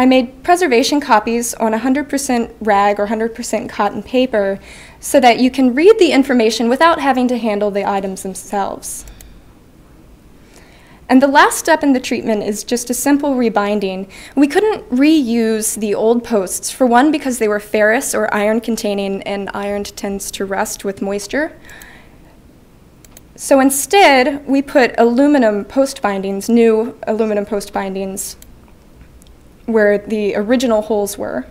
I made preservation copies on 100% rag or 100% cotton paper so that you can read the information without having to handle the items themselves. And the last step in the treatment is just a simple rebinding. We couldn't reuse the old posts, for one, because they were ferrous or iron containing, and iron tends to rust with moisture. So instead, we put aluminum post bindings, new aluminum post bindings, where the original holes were.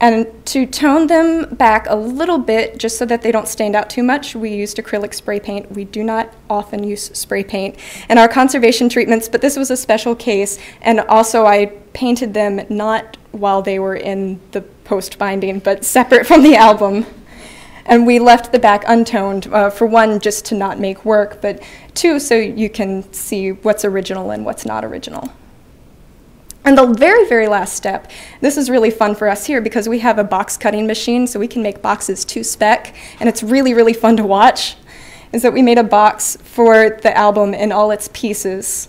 And to tone them back a little bit, just so that they don't stand out too much, we used acrylic spray paint. We do not often use spray paint in our conservation treatments, but this was a special case. And also, I painted them not while they were in the post binding, but separate from the album. And we left the back untoned, uh, for one, just to not make work, but two, so you can see what's original and what's not original. And the very, very last step, this is really fun for us here because we have a box cutting machine, so we can make boxes to spec, and it's really, really fun to watch, is that we made a box for the album in all its pieces.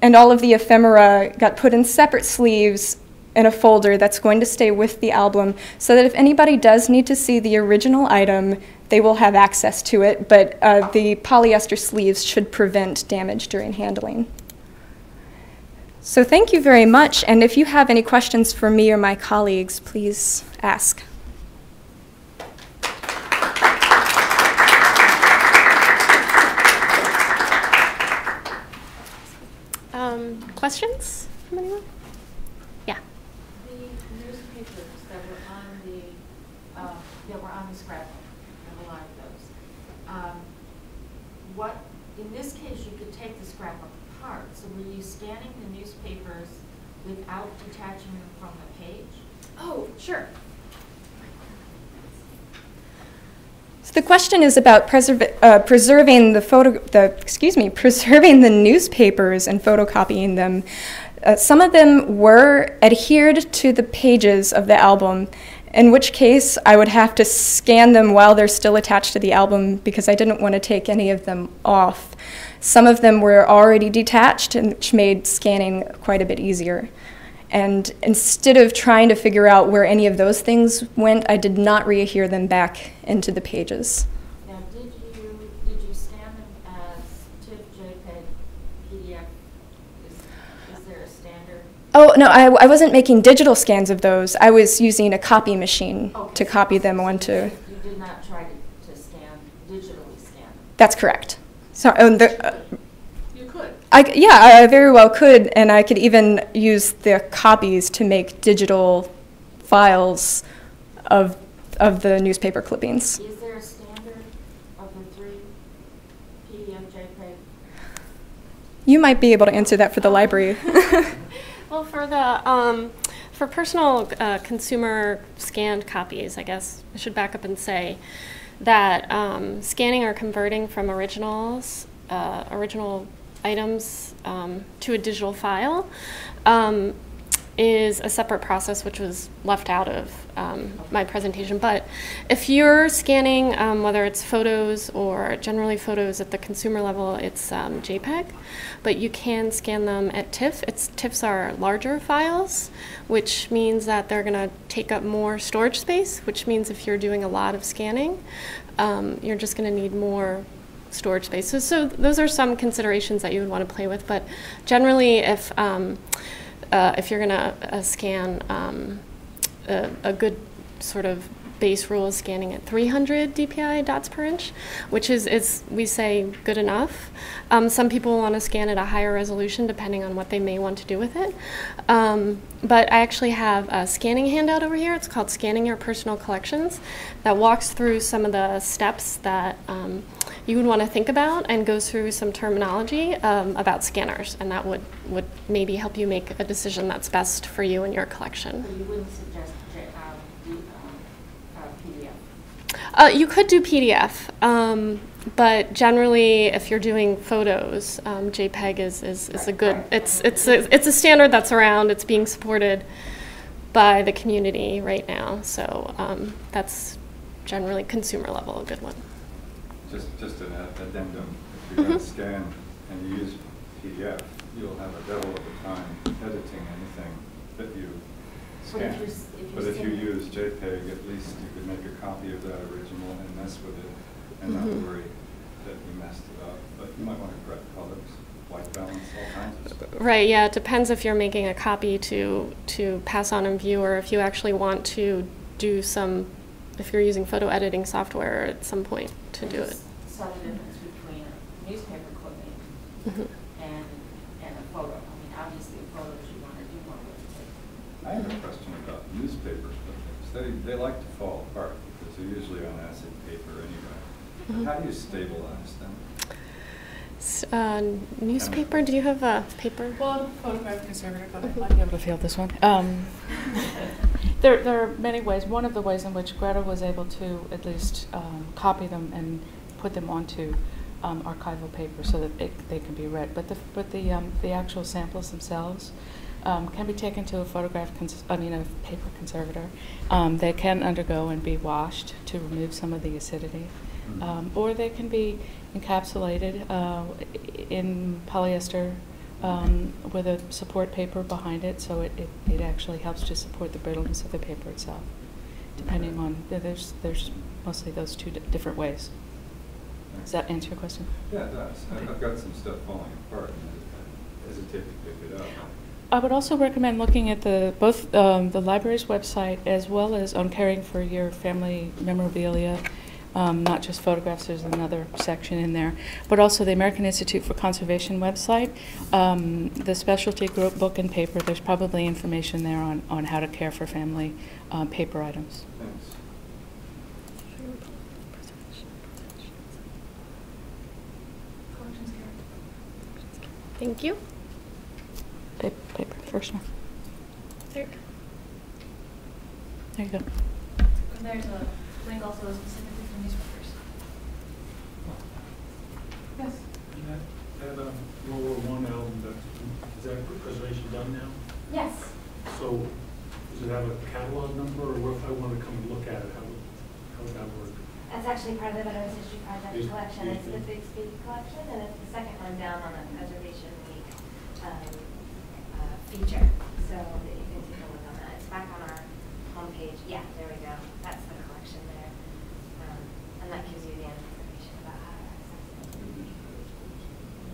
And all of the ephemera got put in separate sleeves in a folder that's going to stay with the album so that if anybody does need to see the original item, they will have access to it, but uh, the polyester sleeves should prevent damage during handling. So thank you very much, and if you have any questions for me or my colleagues, please ask. Um, questions from anyone? Yeah. The newspapers that were on the, uh, that were on the scrapbook, and a lot of those. um, What, in this case, you could take the scrapbook apart, so were you scanning the newspapers without detaching them from the page? Oh, sure. So the question is about preserv- uh, preserving the photo, the excuse me, *laughs* preserving the newspapers and photocopying them. Uh, some of them were adhered to the pages of the album, in which case I would have to scan them while they're still attached to the album because I didn't want to take any of them off. Some of them were already detached, which made scanning quite a bit easier. And instead of trying to figure out where any of those things went, I did not readhere them back into the pages. Now, did you, did you scan them as TIFF, JPEG, PDF? Is, is there a standard? Oh, no, I, I wasn't making digital scans of those. I was using a copy machine Okay, to copy them onto. You did not try to, to scan, digitally scan? That's correct. So, um, the, uh, You could. I, yeah, I very well could, and I could even use the copies to make digital files of, of the newspaper clippings. Is there a standard of the three PDF, JPEG? You might be able to answer that for the library. *laughs* *laughs* Well, for the um, for personal uh, consumer scanned copies, I guess I should back up and say that um, scanning or converting from originals, uh, original items um, to a digital file um, is a separate process which was left out of um, my presentation. But if you're scanning, um, whether it's photos or generally photos at the consumer level, it's um, JPEG. But you can scan them at TIFF. It's TIFFs are larger files, which means that they're going to take up more storage space. Which means if you're doing a lot of scanning, um, you're just going to need more storage space. So, so those are some considerations that you would want to play with. But generally, if um, uh, if you're going to uh, scan um, a, a good sort of base rule is scanning at 300 DPI dots per inch, which is, we say good enough. Um, some people want to scan at a higher resolution depending on what they may want to do with it. Um, but I actually have a scanning handout over here. It's called Scanning Your Personal Collections that walks through some of the steps that um, you would want to think about and go through some terminology um, about scanners. And that would, would maybe help you make a decision that's best for you and your collection. So you wouldn't suggest um, uh, PDF? Uh, you could do PDF. Um, but generally, if you're doing photos, um, JPEG is, is, is a good. It's it's a, it's a standard that's around. It's being supported by the community right now. So um, that's generally consumer level a good one. Just, just an addendum, if you're gonna Mhm. scan and you use PDF, you'll have a devil of a time editing anything that you But if scan. you s- if you But if you use JPEG, at least you could make a copy of that original and mess with it and not Mhm. worry that you messed it up. But you might wanna correct colors, white balance, all kinds of stuff. Right, yeah, it depends if you're making a copy to, to pass on in view or if you actually want to do some, if you're using photo editing software at some point to do it. Saw the difference between a newspaper clipping Mhm. and, and a photo. I mean, obviously, photos you want to do more with. I have a question about newspaper clippings. They, they like to fall apart because they're usually on acid paper anyway. But Mhm. How do you stabilize them? S- uh, Newspaper, do you have a paper? Well, I'm a photograph conservator, but I might be able to field this one. Um, *laughs* there, there are many ways. One of the ways in which Greta was able to at least um, copy them and put them onto um, archival paper so that it, they can be read. But the, but the, um, the actual samples themselves um, can be taken to a photograph, cons- I mean, a paper conservator. Um, they can undergo and be washed to remove some of the acidity. Mhm. Um, or they can be encapsulated uh, in polyester um, with a support paper behind it, so it, it, it actually helps to support the brittleness of the paper itself. Depending on, there's, there's mostly those two di- different ways. Does that answer your question? Yeah, it does. I've- Okay. I've got some stuff falling apart and I hesitate to pick it up. I would also recommend looking at the, both um, the library's website as well as on caring for your family memorabilia, um, not just photographs, there's another section in there, but also the American Institute for Conservation website. Um, the specialty group book and paper, there's probably information there on, on how to care for family um, paper items. Thanks. Thank you. Paper, paper, first one. There. There you go. And there's a link also specifically for newspapers. Yes. That, that uh, World War One album, that, is that preservation done now? Yes. So, does it have a catalog number, or what if I want to come and look at it, how would, how would that work? That's actually part of the Veterans History Project Is- collection. is It's the the- Bixby collection, and it's the second one down on the Preservation Week um, uh, feature. So that you can take a look on that. It's back on our homepage. Yeah, there we go. That's the collection there. Um, And that gives you the information about how to access it.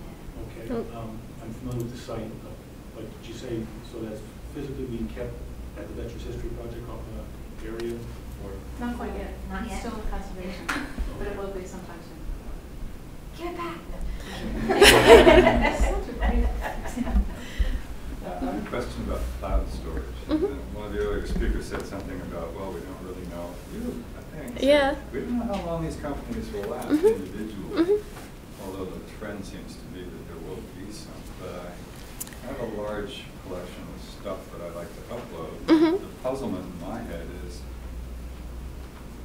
Yeah. Okay, Oh. um, I'm familiar with the site, but, but did you say, so that's physically being kept at the Veterans History Project area, or? Not quite yet. Not yet. still in conservation, but it will be sometime soon. Give it back. Such a great example. I have a question about cloud storage. Mhm. Uh, One of the earlier speakers said something about, well, we don't really know. You, I think. said, Yeah. We don't know how long these companies will last Mhm. individually. Mhm. Although the trend seems to be that there will be some. But I I have a large collection of stuff that I'd like to upload. Mhm. The puzzlement in my head is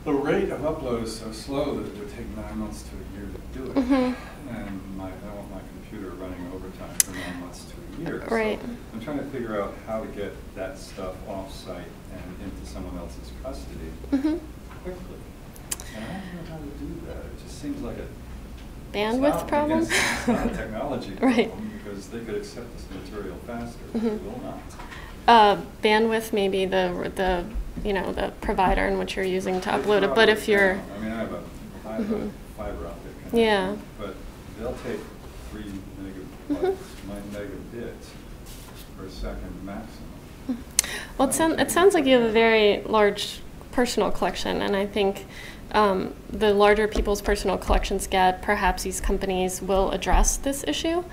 the rate of upload is so slow that it would take nine months to a year to do it. Mhm. And my, I want my computer running overtime for nine months to a year. So Right. I'm trying to figure out how to get that stuff off-site and into someone else's custody Mhm. quickly. And I don't know how to do that. It just seems like a. Bandwidth problem? It's it's not a technology *laughs* Right. Because they could accept this material faster, but Mhm. they will not. Uh, bandwidth may be the, the, you know, the provider in which you're using to upload it, but if you're, I mean, I have a, I have a Mhm. fiber optic Yeah. but they'll take three Mhm. megabytes, nine megabits per second maximum. well, it sounds, it sounds like you have a very large personal collection, and I think um, the larger people's personal collections get, perhaps these companies will address this issue.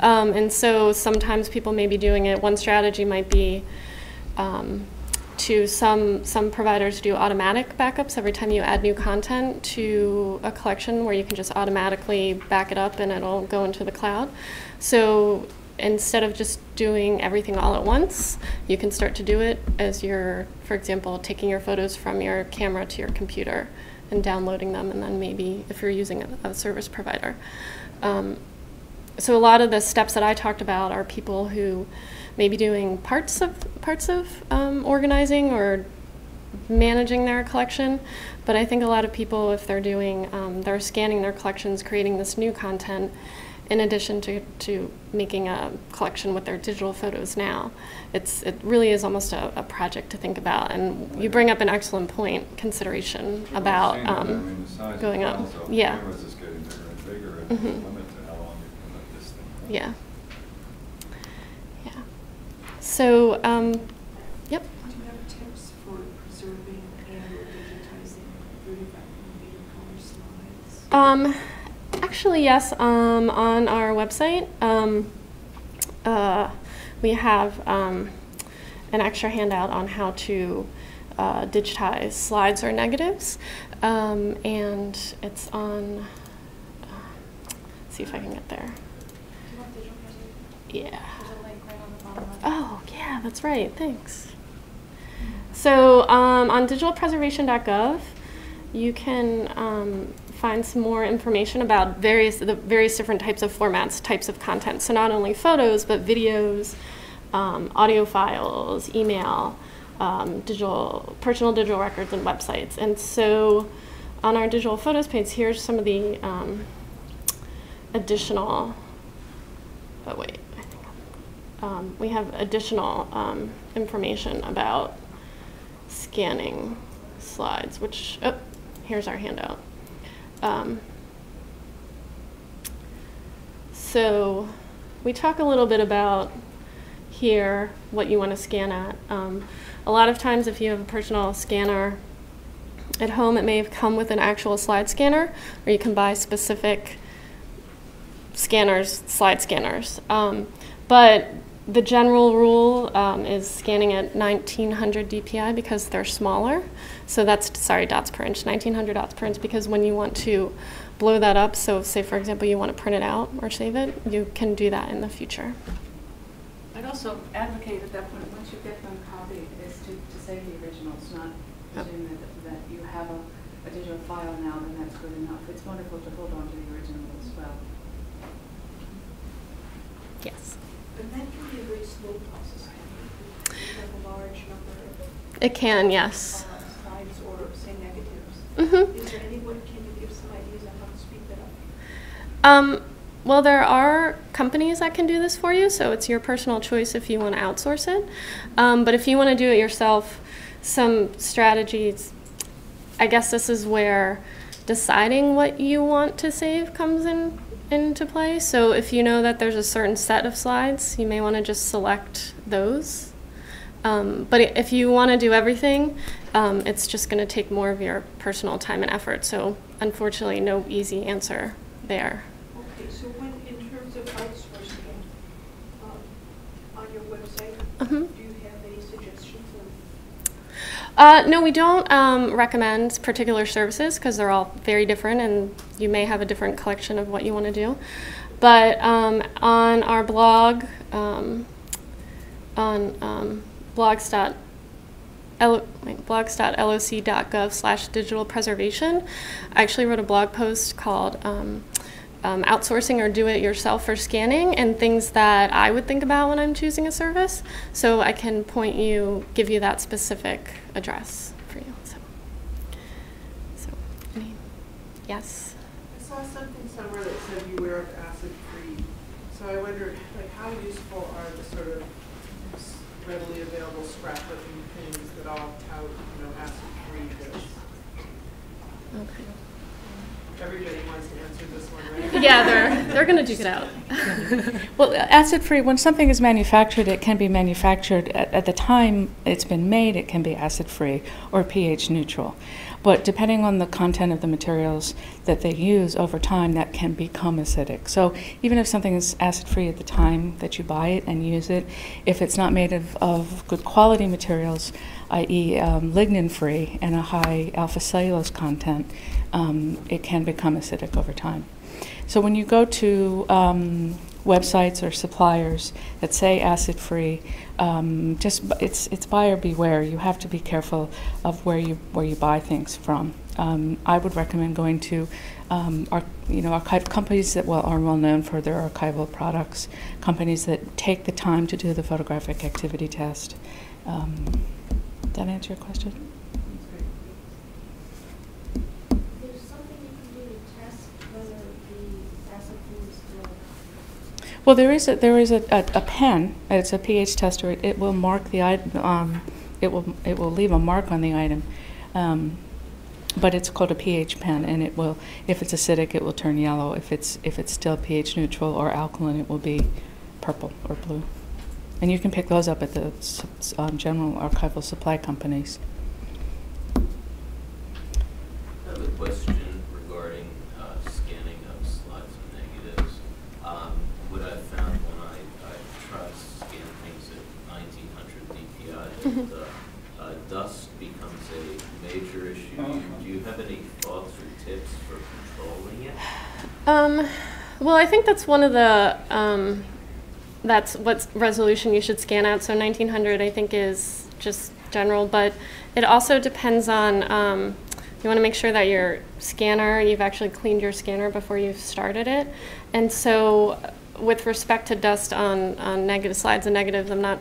Um, and so sometimes people may be doing it. One strategy might be um, to some some providers do automatic backups every time you add new content to a collection where you can just automatically back it up and it'll go into the cloud. So instead of just doing everything all at once, you can start to do it as you're, for example, taking your photos from your camera to your computer and downloading them, and then maybe if you're using a, a service provider. Um, so a lot of the steps that I talked about are people who may be doing parts of parts of um, organizing or managing their collection. But I think a lot of people, if they're doing, um, they're scanning their collections, creating this new content, in addition to, to making a collection with their digital photos now. It's, it really is almost a, a project to think about. And you bring up an excellent point, consideration about Seen that, I um, mean, the size going up. files Yeah. Cameras is getting bigger and bigger, and Mhm. limit to how long you can let this thing run. Yeah. Yeah. So, um, yep. Do you have tips for preserving and or digitizing thirty-five millimeter color slides? Um, actually, yes. Um, on our website, um, uh, we have um, an extra handout on how to uh, digitize slides or negatives, um, and it's on. Uh, see if I can get there. Yeah. Oh, yeah, that's right. Thanks. So um, on digitalpreservation.gov, you can um, find some more information about various the various different types of formats, types of content. So not only photos, but videos, um, audio files, email, um, digital personal digital records, and websites. And so on our digital photos page, here's some of the um, additional. Oh wait, um, we have additional um, information about scanning slides, which, oh, here's our handout. Um, so we talk a little bit about here what you want to scan at. Um, a lot of times if you have a personal scanner at home, it may have come with an actual slide scanner, or you can buy specific scanners, slide scanners. Um, but the general rule um, is scanning at 1900 dpi because they're smaller. So that's, sorry, dots per inch, 1900 dots per inch because when you want to blow that up, so say for example you want to print it out or save it, you can do that in the future. I'd also advocate at that point, once you get them copied, is to, to save the originals, not presume that, that you have a, a digital file now, then that's good enough. It's wonderful to hold on to the original as well. Yes. But that can be a very slow process, can it? If you have a large number of It can, yes. uh, slides or say Is there any way, can give some ideas on how to speed that up? Um, well, there are companies that can do this for you, so it's your personal choice if you want to outsource it. Um, but if you want to do it yourself, some strategies, I guess this is where deciding what you want to save comes in into play. So if you know that there's a certain set of slides, you may want to just select those. Um, but if you want to do everything, um, it's just going to take more of your personal time and effort. So unfortunately, no easy answer there. Okay, so when, in terms of outsourcing, um, on your website, Mhm. do you have any suggestions Uh, no, we don't um, recommend particular services because they're all very different and you may have a different collection of what you want to do. But um, on our blog, um, on um, wait, blogs.loc.gov slash digital preservation, I actually wrote a blog post called um, um, outsourcing or do it yourself for scanning and things that I would think about when I'm choosing a service. So I can point you, give you that specific address for you. So, so any, yes. I saw something somewhere that said beware of acid-free. So I wondered, like, how useful are the sort of readily available scrapbooking things that all tout, you know, acid-free goods? Okay. Everybody wants to answer this one, right? *laughs* Yeah, they're they're gonna duke it out. *laughs* Well, acid-free, when something is manufactured, it can be manufactured, at, at the time it's been made, it can be acid-free or pH neutral. But depending on the content of the materials that they use over time, that can become acidic. So even if something is acid-free at the time that you buy it and use it, if it's not made of, of good quality materials, i.e. Um, lignin-free and a high alpha cellulose content, um, it can become acidic over time. So when you go to um, websites or suppliers that say acid-free, um, just it's it's buyer beware. You have to be careful of where you where you buy things from. um, I would recommend going to um, our, you know, archive companies that well are well known for their archival products, companies that take the time to do the photographic activity test. Um, that answer your question? There's something you can do to test whether the acid food is still. Well, there is a, there is a, a, a pen. It's a pH tester. It, it will mark the item. Um, it will it will leave a mark on the item, um, but it's called a pH pen, and it will if it's acidic, it will turn yellow. If it's if it's still pH neutral or alkaline, it will be purple or blue. And you can pick those up at the s- s- um, general archival supply companies. I have a question regarding uh, scanning of slides and negatives. Um, What I found when I, I tried to scan things at nineteen hundred DPI, that uh, uh, dust becomes a major issue. Do you- Do you have any thoughts or tips for controlling it? Um, well, I think that's one of the, um, that's what resolution you should scan at. So 1900, I think, is just general, but it also depends on, um, you want to make sure that your scanner, you've actually cleaned your scanner before you've started it. And so, with respect to dust on, on negative slides and negatives, I'm not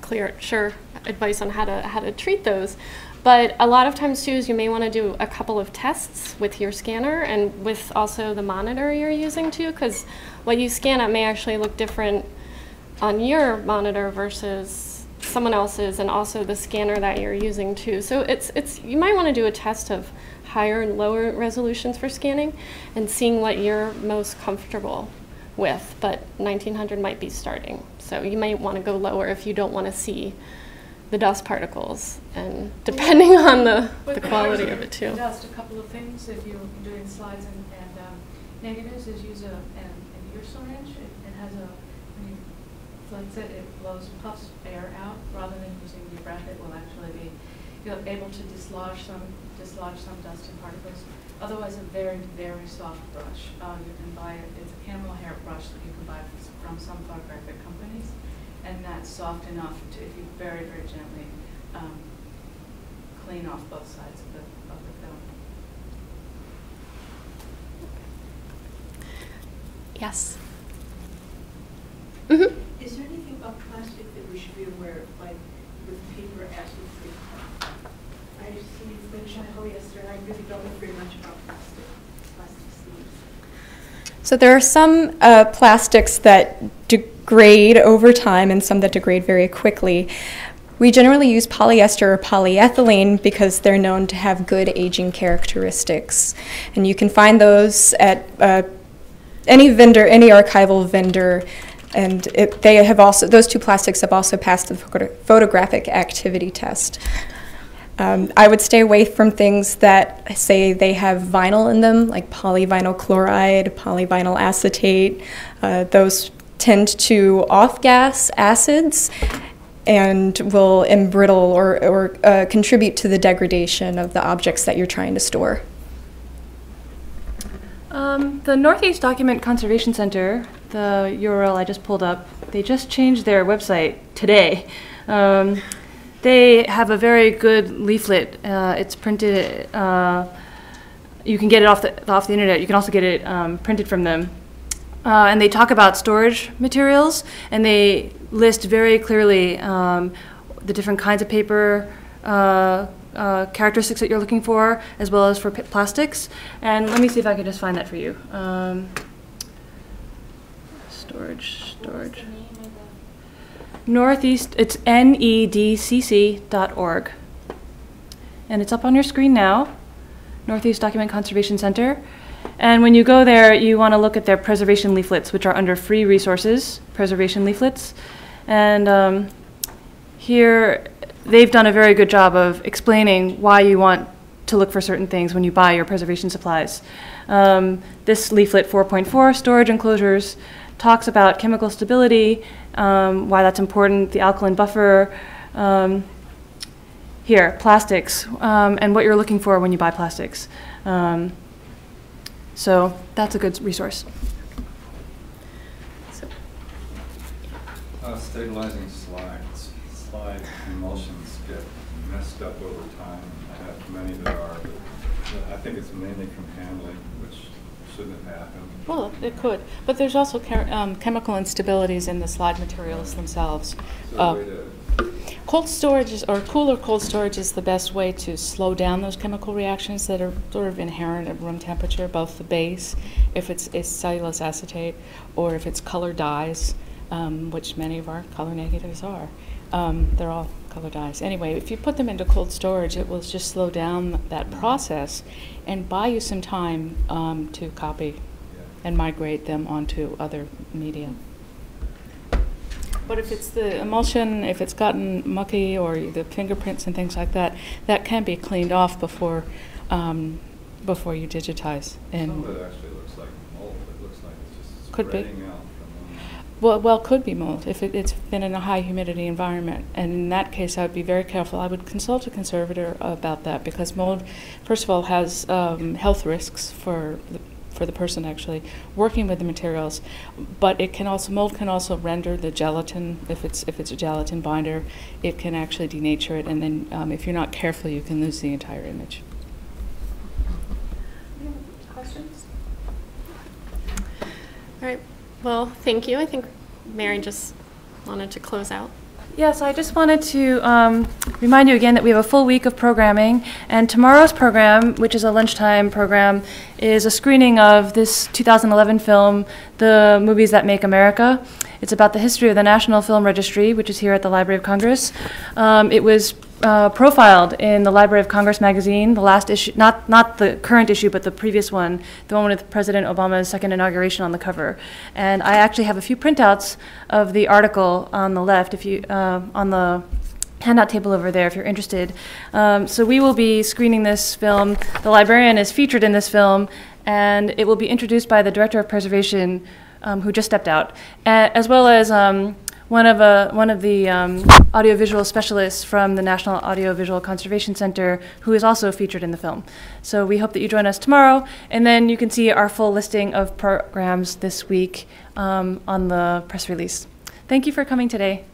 clear, sure advice on how to, how to treat those. But a lot of times too is you may want to do a couple of tests with your scanner and with also the monitor you're using too, because what you scan at may actually look different on your monitor versus someone else's, and also the scanner that you're using too. So it's it's you might want to do a test of higher and lower resolutions for scanning, and seeing what you're most comfortable with. But 1900 might be starting, so you might want to go lower if you don't want to see the dust particles, and depending on the, the quality of it too. Just a couple of things, if you're doing slides and, and um, negatives, is use a, an, an ear syringe. It, it has a, flex it, it blows puffs air out, rather than using your breath, it will actually be, you're able to dislodge some, dislodge some dust and particles. Otherwise, a very, very soft brush. Uh, you can buy it, it's a camel hair brush that you can buy from some photographic companies. And that's soft enough to, if you very, very gently, um, clean off both sides of the, of the film. Yes. Mhm. Is there anything about plastic that we should be aware of, like with paper acid-free? I see you mentioned polyester, and I really don't know very much about plastic, plastic. So there are some uh, plastics that degrade over time and some that degrade very quickly. We generally use polyester or polyethylene because they're known to have good aging characteristics. And you can find those at uh, any vendor, any archival vendor. And it, they have also, those two plastics have also passed the photographic activity test. Um, I would stay away from things that say they have vinyl in them, like polyvinyl chloride, polyvinyl acetate. Uh, those tend to off gas acids and will embrittle or, or uh, contribute to the degradation of the objects that you're trying to store. Um, the Northeast Document Conservation Center, the URL I just pulled up, they just changed their website today. Um, they have a very good leaflet. Uh, it's printed. Uh, you can get it off the off the internet. You can also get it um, printed from them. Uh, and they talk about storage materials, and they list very clearly um, the different kinds of paper, uh, characteristics that you're looking for, as well as for plastics. And let me see if I can just find that for you. Um, storage, storage. Northeast, it's nedcc.org. And it's up on your screen now, Northeast Document Conservation Center. And when you go there, you want to look at their preservation leaflets, which are under free resources, preservation leaflets. And um, here, they've done a very good job of explaining why you want to look for certain things when you buy your preservation supplies. Um, this leaflet 4.4, storage enclosures, talks about chemical stability, um, why that's important, the alkaline buffer. Um, here, plastics, um, and what you're looking for when you buy plastics. Um, so that's a good resource. Uh, stabilizing slides. Slide emulsions get messed up over time. I have many that are, but I think it's mainly from handling, which shouldn't have happened. Well, it could, but there's also um, chemical instabilities in the slide materials themselves. Is there a Uh, Cold storage is, or cooler cold storage is the best way to slow down those chemical reactions that are sort of inherent at room temperature, both the base, if it's, it's cellulose acetate, or if it's color dyes, um, which many of our color negatives are. Um, they're all color dyes. Anyway, if you put them into cold storage, it will just slow down that process and buy you some time um, to copy and migrate them onto other media. But if it's the emulsion, if it's gotten mucky or the fingerprints and things like that, that can be cleaned off before um, before you digitize. And Some of it actually looks like mold, it looks like it's just Could be. well, well, could be mold if it, it's been in a high humidity environment. And in that case, I would be very careful. I would consult a conservator about that because mold, first of all, has um, health risks for the, for the person actually working with the materials. But it can also mold can also render the gelatin if it's if it's a gelatin binder, it can actually denature it, and then um, if you're not careful, you can lose the entire image. Questions? All right. Well, thank you. I think Mary just wanted to close out. Yes, I just wanted to um, remind you again that we have a full week of programming, and tomorrow's program, which is a lunchtime program, is a screening of this 2011 film, The Movies That Make America. It's about the history of the National Film Registry, which is here at the Library of Congress. Um, it was uh, profiled in the Library of Congress magazine, the last issue, not, not the current issue, but the previous one, the one with President Obama's second inauguration on the cover. And I actually have a few printouts of the article on the left, if you, uh, on the handout table over there if you're interested. Um, so we will be screening this film. The librarian is featured in this film, and it will be introduced by the director of preservation, um, who just stepped out, as well as um, one of uh, one of the um, audiovisual specialists from the National Audiovisual Conservation Center, who is also featured in the film. So we hope that you join us tomorrow, and then you can see our full listing of programs this week um, on the press release. Thank you for coming today.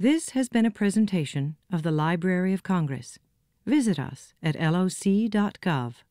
This has been a presentation of the Library of Congress. Visit us at loc.gov.